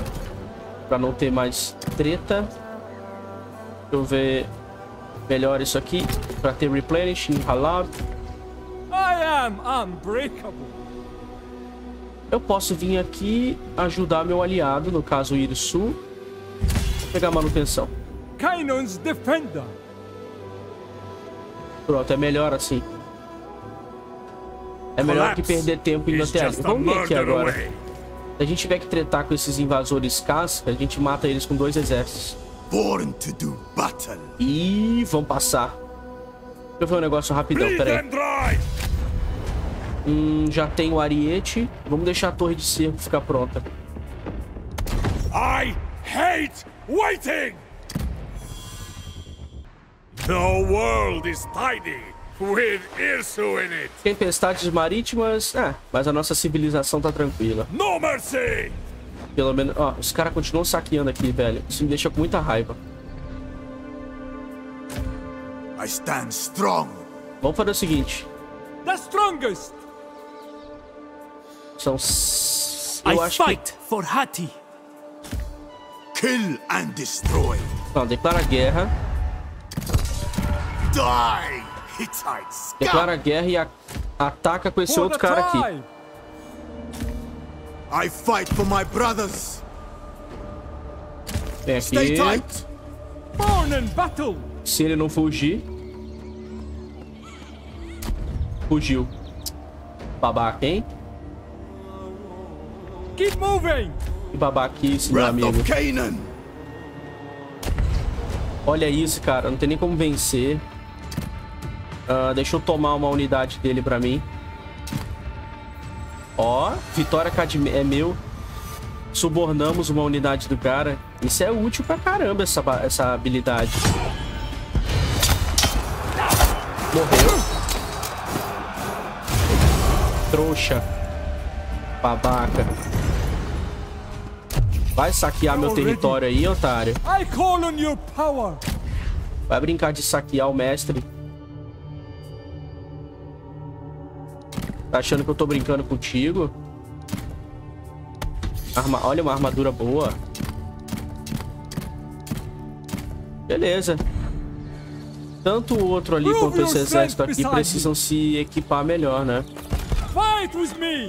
S1: Pra não ter mais treta. Deixa eu ver. Melhora isso aqui. Pra ter replenish, halab.
S3: I am unbreakable.
S1: Eu posso vir aqui ajudar meu aliado, no caso o Irisu. Vou pegar manutenção.
S3: Kanon's defender.
S1: Pronto, é melhor assim. É melhor que perder tempo indo até ali. Vamos ver aqui agora. Se a gente tiver que tretar com esses invasores casca, a gente mata eles com dois exércitos.
S5: Born to do battle.
S1: E vamos passar. Deixa eu ver um negócio rapidão, peraí. Hum, já tem o ariete. Vamos deixar a torre de cerco ficar pronta.
S2: I hate waiting! The world is tidy with Irsu in it.
S1: Tempestades marítimas. É, mas a nossa civilização tá tranquila.
S2: No mercy!
S1: Pelo menos. Ó, os caras continuam saqueando aqui, velho. Isso me deixa com muita raiva.
S5: I stand strong.
S1: Vamos fazer o seguinte.
S3: The strongest.
S1: São. Eu
S4: I
S1: acho que.
S4: fight for Hati.
S5: Kill and destroy.
S1: Não, declara guerra.
S5: Die.
S1: Declara guerra e a- ataca com esse outro cara aqui.
S5: I fight for my brothers.
S1: Vem aqui.
S5: tight.
S3: Born in battle.
S1: Se ele não fugir. Fugiu. Babaca, hein?
S3: Keep moving.
S1: Que babaquice, meu
S5: Wrath
S1: amigo. Olha isso, cara. Não tem nem como vencer. Ah, deixa eu tomar uma unidade dele pra mim. Ó, vitória cadme- é meu. Subornamos uma unidade do cara. Isso é útil pra caramba, essa, essa habilidade. Morreu. Trouxa. Babaca. Vai saquear meu território aí, otário. Vai brincar de saquear o mestre. Tá achando que eu tô brincando contigo? Arma... Olha, uma armadura boa. Beleza. Tanto o outro ali quanto esse exército aqui precisam se equipar melhor, né?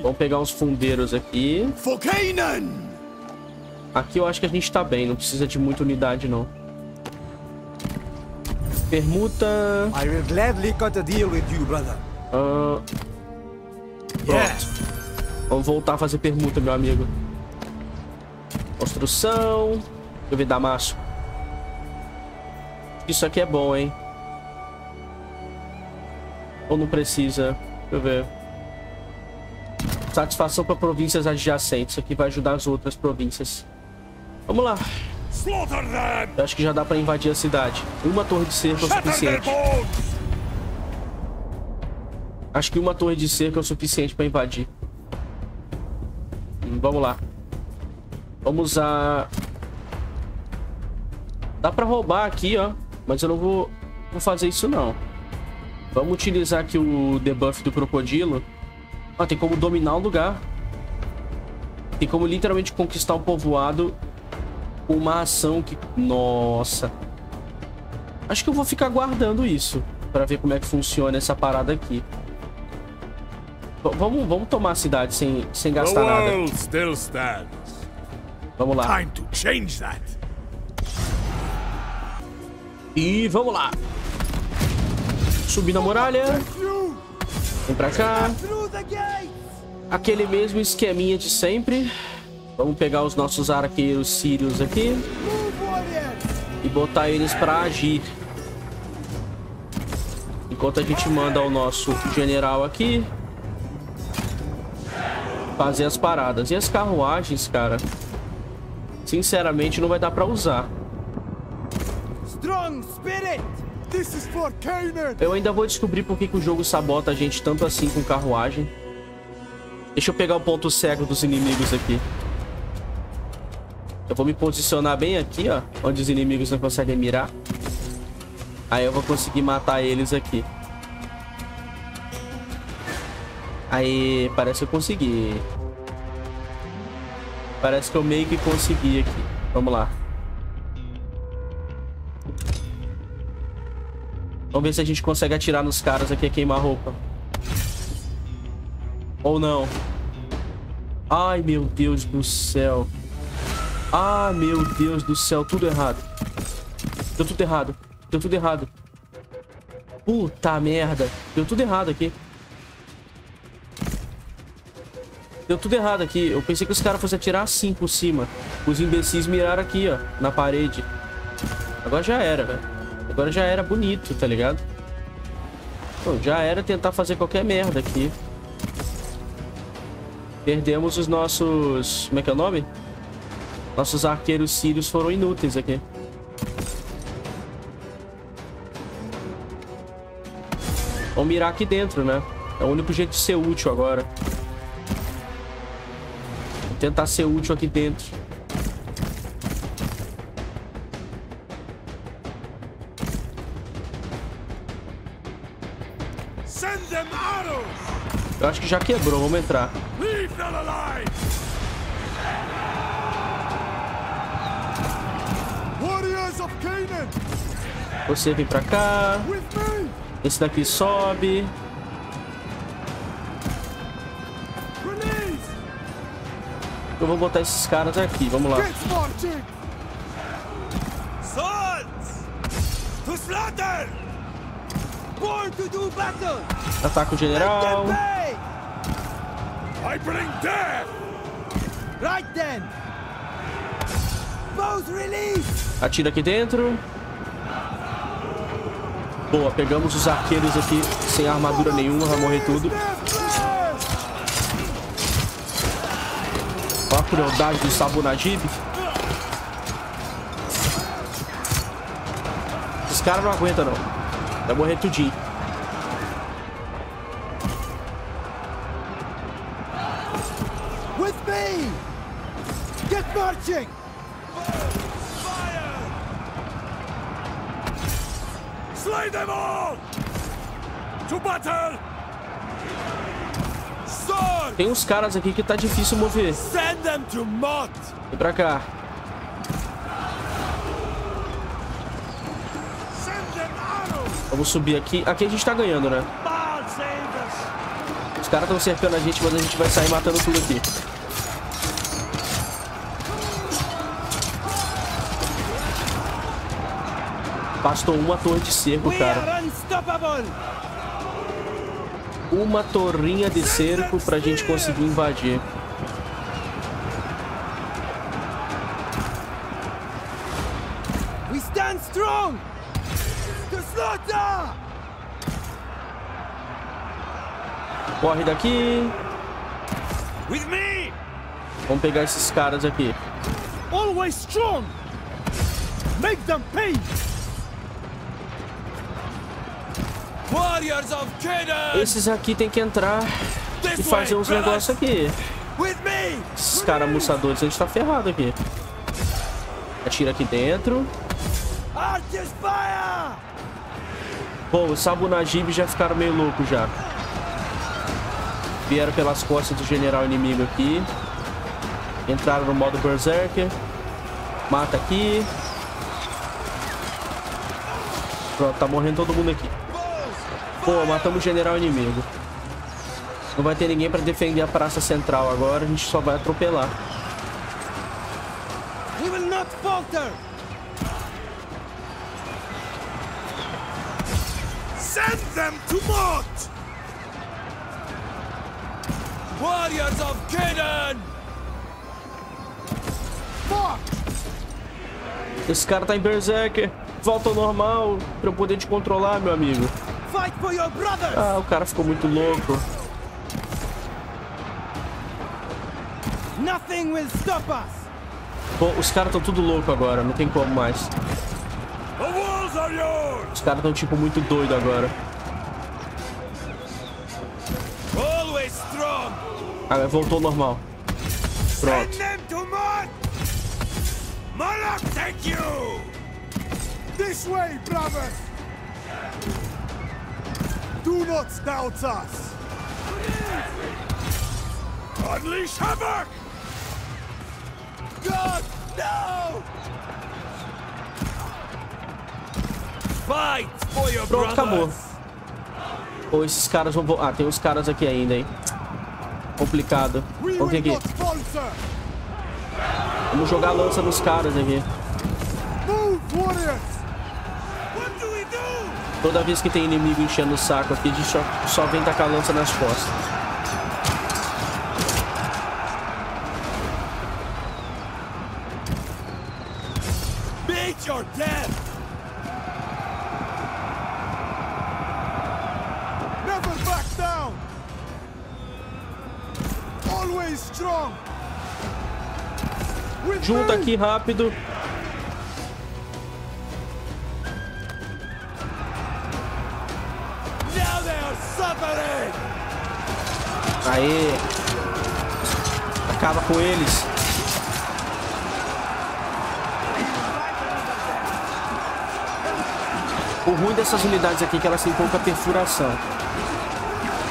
S1: Vamos pegar uns fundeiros aqui. Aqui eu acho que a gente tá bem, não precisa de muita unidade, não. Permuta...
S6: I will gladly cut a deal with you, brother.
S1: ah, Pronto. Vamos voltar a fazer permuta, meu amigo. Construção. Deixa eu ver, Damasco. Isso aqui é bom, hein? Ou não precisa? Deixa eu ver. Satisfação para províncias adjacentes. Isso aqui vai ajudar as outras províncias. Vamos lá. Eu acho que já dá pra invadir a cidade. Uma torre de cerco é o suficiente. Acho que uma torre de cerco é o suficiente pra invadir. Hum, vamos lá. Vamos usar... Dá pra roubar aqui, ó. Mas eu não vou, vou fazer isso, não. Vamos utilizar aqui o debuff do crocodilo. Ah, tem como dominar o lugar. Tem como literalmente conquistar um povoado com uma ação que... Nossa. Acho que eu vou ficar guardando isso. Pra ver como é que funciona essa parada aqui. Vamos, vamos tomar a cidade sem, sem gastar nada. Vamos lá.
S2: Time to change that.
S1: E vamos lá. Subir na muralha. Vem pra cá. Aquele mesmo esqueminha de sempre. Vamos pegar os nossos arqueiros sírios aqui. E botar eles pra agir. Enquanto a gente manda o nosso general aqui fazer as paradas. E as carruagens, cara, sinceramente não vai dar pra usar.
S6: Strong spirit!
S5: This is for Canaan.
S1: Eu ainda vou descobrir por que, que o jogo sabota a gente tanto assim com carruagem. Deixa eu pegar o ponto cego dos inimigos aqui. Eu vou me posicionar bem aqui, ó. Onde os inimigos não conseguem mirar. Aí eu vou conseguir matar eles aqui. Aí, parece que eu consegui. Parece que eu meio que consegui aqui. Vamos lá. Vamos ver se a gente consegue atirar nos caras aqui a queimar roupa. Ou não? Ai, meu Deus do céu. Ah, meu Deus do céu. Tudo errado. Deu tudo errado. Deu tudo errado. Puta merda. Deu tudo errado aqui. Deu tudo errado aqui. Eu pensei que os caras fossem atirar assim por cima. Os imbecis miraram aqui, ó. Na parede. Agora já era, velho. Agora já era bonito, tá ligado? Pô, já era tentar fazer qualquer merda aqui. Perdemos os nossos... Como é que é o nome? Nossos arqueiros sírios foram inúteis aqui. Vamos mirar aqui dentro, né? É o único jeito de ser útil agora. Tentar ser útil aqui dentro.
S2: Send them arrows!
S1: Eu acho que já quebrou, vamos entrar. Você vem pra cá.
S5: with me!
S1: Esse daqui sobe. Eu vou botar esses caras aqui, vamos lá. Ataca o general.
S2: I bring death!
S6: Right then! Both release!
S1: Atira aqui dentro. Boa, pegamos os arqueiros aqui sem armadura nenhuma, vai morrer tudo. Olha a crueldade do Sabu Najib. Esse cara não aguenta, não. Vai morrer tudinho.
S6: With me! Get marching!
S2: Slay them all! To battle!
S1: Tem uns caras aqui que tá difícil mover. Vem pra cá. Vamos subir aqui. Aqui a gente tá ganhando, né? Os caras estão cercando a gente, mas a gente vai sair matando tudo aqui. Bastou uma torre de cerco, cara. Uma torrinha de cerco pra gente conseguir invadir. Corre daqui.
S2: With me!
S1: Vamos pegar esses caras aqui.
S6: Always strong! Make them pay!
S2: Warriors of Canaan!
S1: Esses aqui tem que entrar e fazer uns negócios aqui.
S6: With me!
S1: Esses caras amussadores, a gente tá ferrado aqui. Atira aqui dentro.
S6: Archers fire!
S1: Pô, o Sabu Najib já ficaram meio loucos já. Vieram pelas costas do general inimigo aqui. Entraram no modo Berserker. Mata aqui. Pronto, tá morrendo todo mundo aqui. Pô, matamos o general inimigo. Não vai ter ninguém pra defender a praça central agora. A gente só vai atropelar.
S6: We will not!
S2: Them to Mott! Warriors of Canaan!
S1: Esse cara tá em Berserker. Volta ao normal pra eu poder te controlar, meu amigo.
S6: Fight for your brothers!
S1: Ah, o cara ficou muito louco.
S6: Nothing will stop us!
S1: Pô, os caras estão tudo louco agora, não tem como mais. Os caras estão tipo muito doido agora. Ah, voltou normal. Pronto.
S2: Moloch take you!
S5: This way, brothers! Do not doubt us!
S2: Unleash havoc!
S6: God, no!
S2: Fight for your
S1: Pronto, acabou.
S2: brothers!
S1: Pô, esses caras vão... Ah, tem uns caras aqui ainda, hein. Complicado. Vamos aqui. Vamos jogar lança nos caras aqui. Toda vez que tem inimigo enchendo o saco aqui, a gente só, só vem tacar lança nas costas.
S6: Your death!
S1: Junta aqui rápido. Aê! Acaba com eles. O ruim dessas unidades aqui é que elas têm pouca perfuração.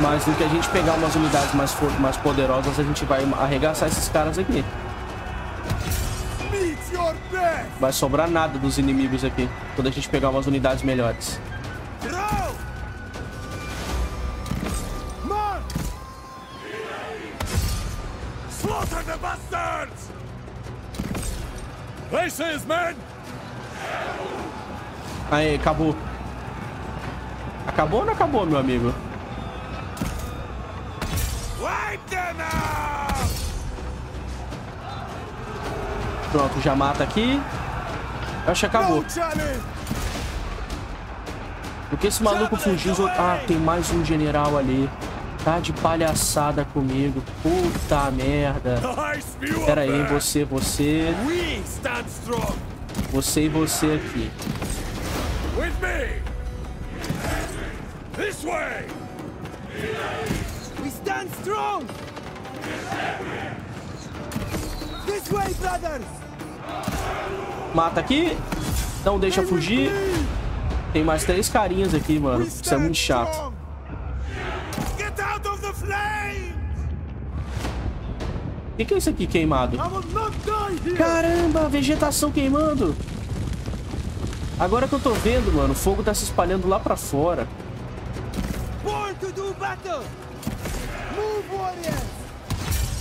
S1: Mas no que a gente pegar umas unidades mais, fo- mais poderosas, a gente vai arregaçar esses caras aqui. Vai sobrar nada dos inimigos aqui, quando a gente pegar umas unidades melhores.
S2: Slaughter the bastards! Places, men!
S1: Aí, acabou. Acabou ou não acabou, meu amigo? Pronto, já mata aqui. Eu acho que acabou. Porque esse maluco fugiu. Ah, tem mais um general ali. Tá de palhaçada comigo. Puta merda. Pera aí, você, você,
S6: We stand strong!
S1: você e você aqui.
S2: With me! This way!
S6: We stand strong! This way, brothers!
S1: Mata aqui. Não deixa fugir. Tem mais três carinhas aqui, mano. Isso é muito chato. O que, que é isso aqui queimado? Caramba, vegetação queimando. Agora que eu tô vendo, mano, o fogo tá se espalhando lá pra fora.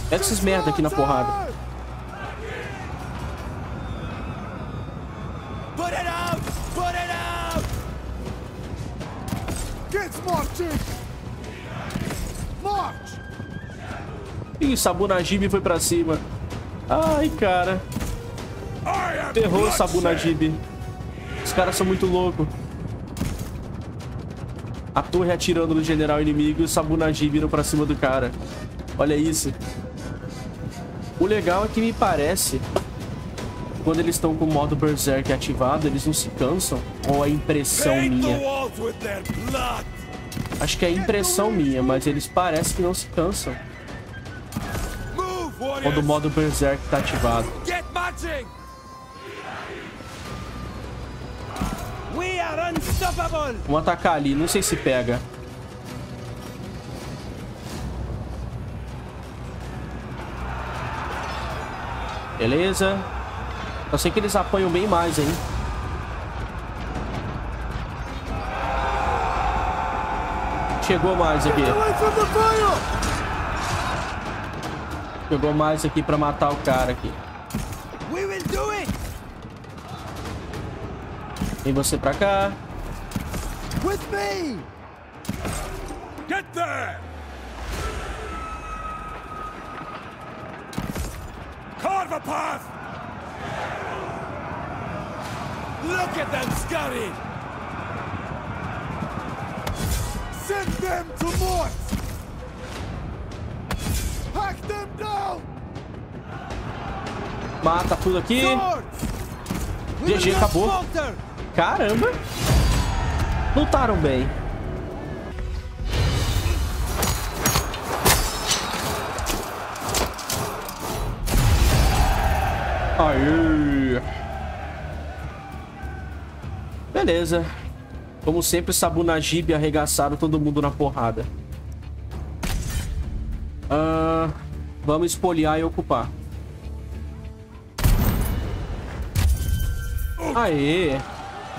S1: Pega esses merda aqui na porrada.
S6: Put it out! Put it out!
S5: Get marching. March.
S1: Ih, Sabunajib foi pra cima. Ai, cara.
S2: Bloodshed.
S1: Sabunajib. Os caras são muito loucos. A torre atirando no general inimigo e o Sabunajib indo pra cima do cara. Olha isso. O legal é que me parece... Quando eles estão com o modo Berserk ativado, eles não se cansam. Ou é impressão minha? Acho que é impressão minha, mas eles parecem que não se cansam. Quando o modo Berserk tá ativado.
S6: Get marching! We are unstoppable!
S1: Vamos atacar ali, não sei se pega. Beleza. Eu sei que eles apanham bem mais, hein? Chegou mais aqui. Chegou mais aqui pra matar o cara aqui.
S6: We will do it!
S1: Vem você pra cá.
S5: With me.
S2: Get there! Carve a path!
S6: Look at them scurry!
S5: Send them to Mort. Hack them down.
S1: Mata tudo aqui. GG, acabou. Caramba. Lutaram bem. Aê. Beleza. Como sempre, Sabunajib arregaçaram todo mundo na porrada. Ah, vamos espoliar e ocupar. Aê.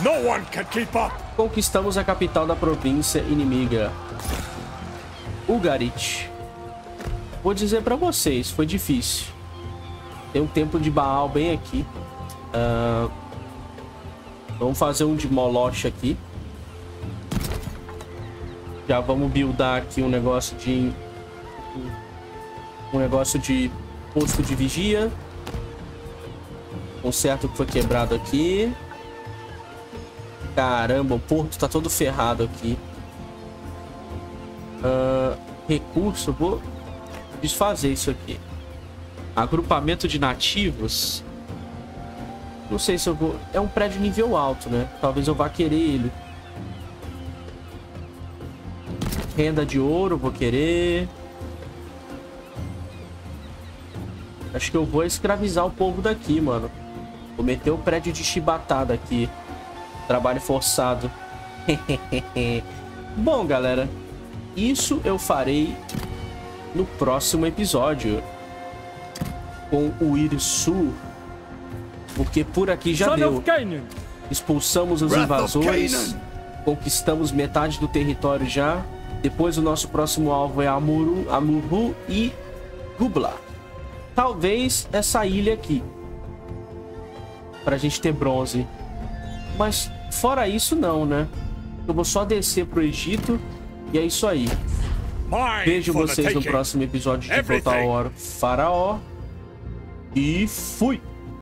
S2: No one can keep up!
S1: Conquistamos a capital da província inimiga. Ugarit. Vou dizer pra vocês, foi difícil. Tem um templo de Baal bem aqui. Ah, vamos fazer um de Moloch aqui. Já vamos buildar aqui um negócio de... Um negócio de posto de vigia. Conserto que foi quebrado aqui. Caramba, o porto tá todo ferrado aqui. Ah, recurso, vou desfazer isso aqui. Agrupamento de nativos. Não sei se eu vou... É um prédio nível alto, né? Talvez eu vá querer ele. Renda de ouro, vou querer. Acho que eu vou escravizar o povo daqui, mano. Vou meter o prédio de chibatada aqui. Trabalho forçado. Bom, galera. Isso eu farei no próximo episódio. Com o Irisu. Porque por aqui já
S3: Son
S1: deu. Expulsamos os
S5: Wrath
S1: invasores. Conquistamos metade do território já. Depois o nosso próximo alvo é Amuru, Amurru e Gubla. Talvez essa ilha aqui. Pra gente ter bronze. Mas fora isso não, né? Eu vou só descer pro Egito. E é isso aí. Vejo vocês no próximo episódio de. Total War Faraó. E fui!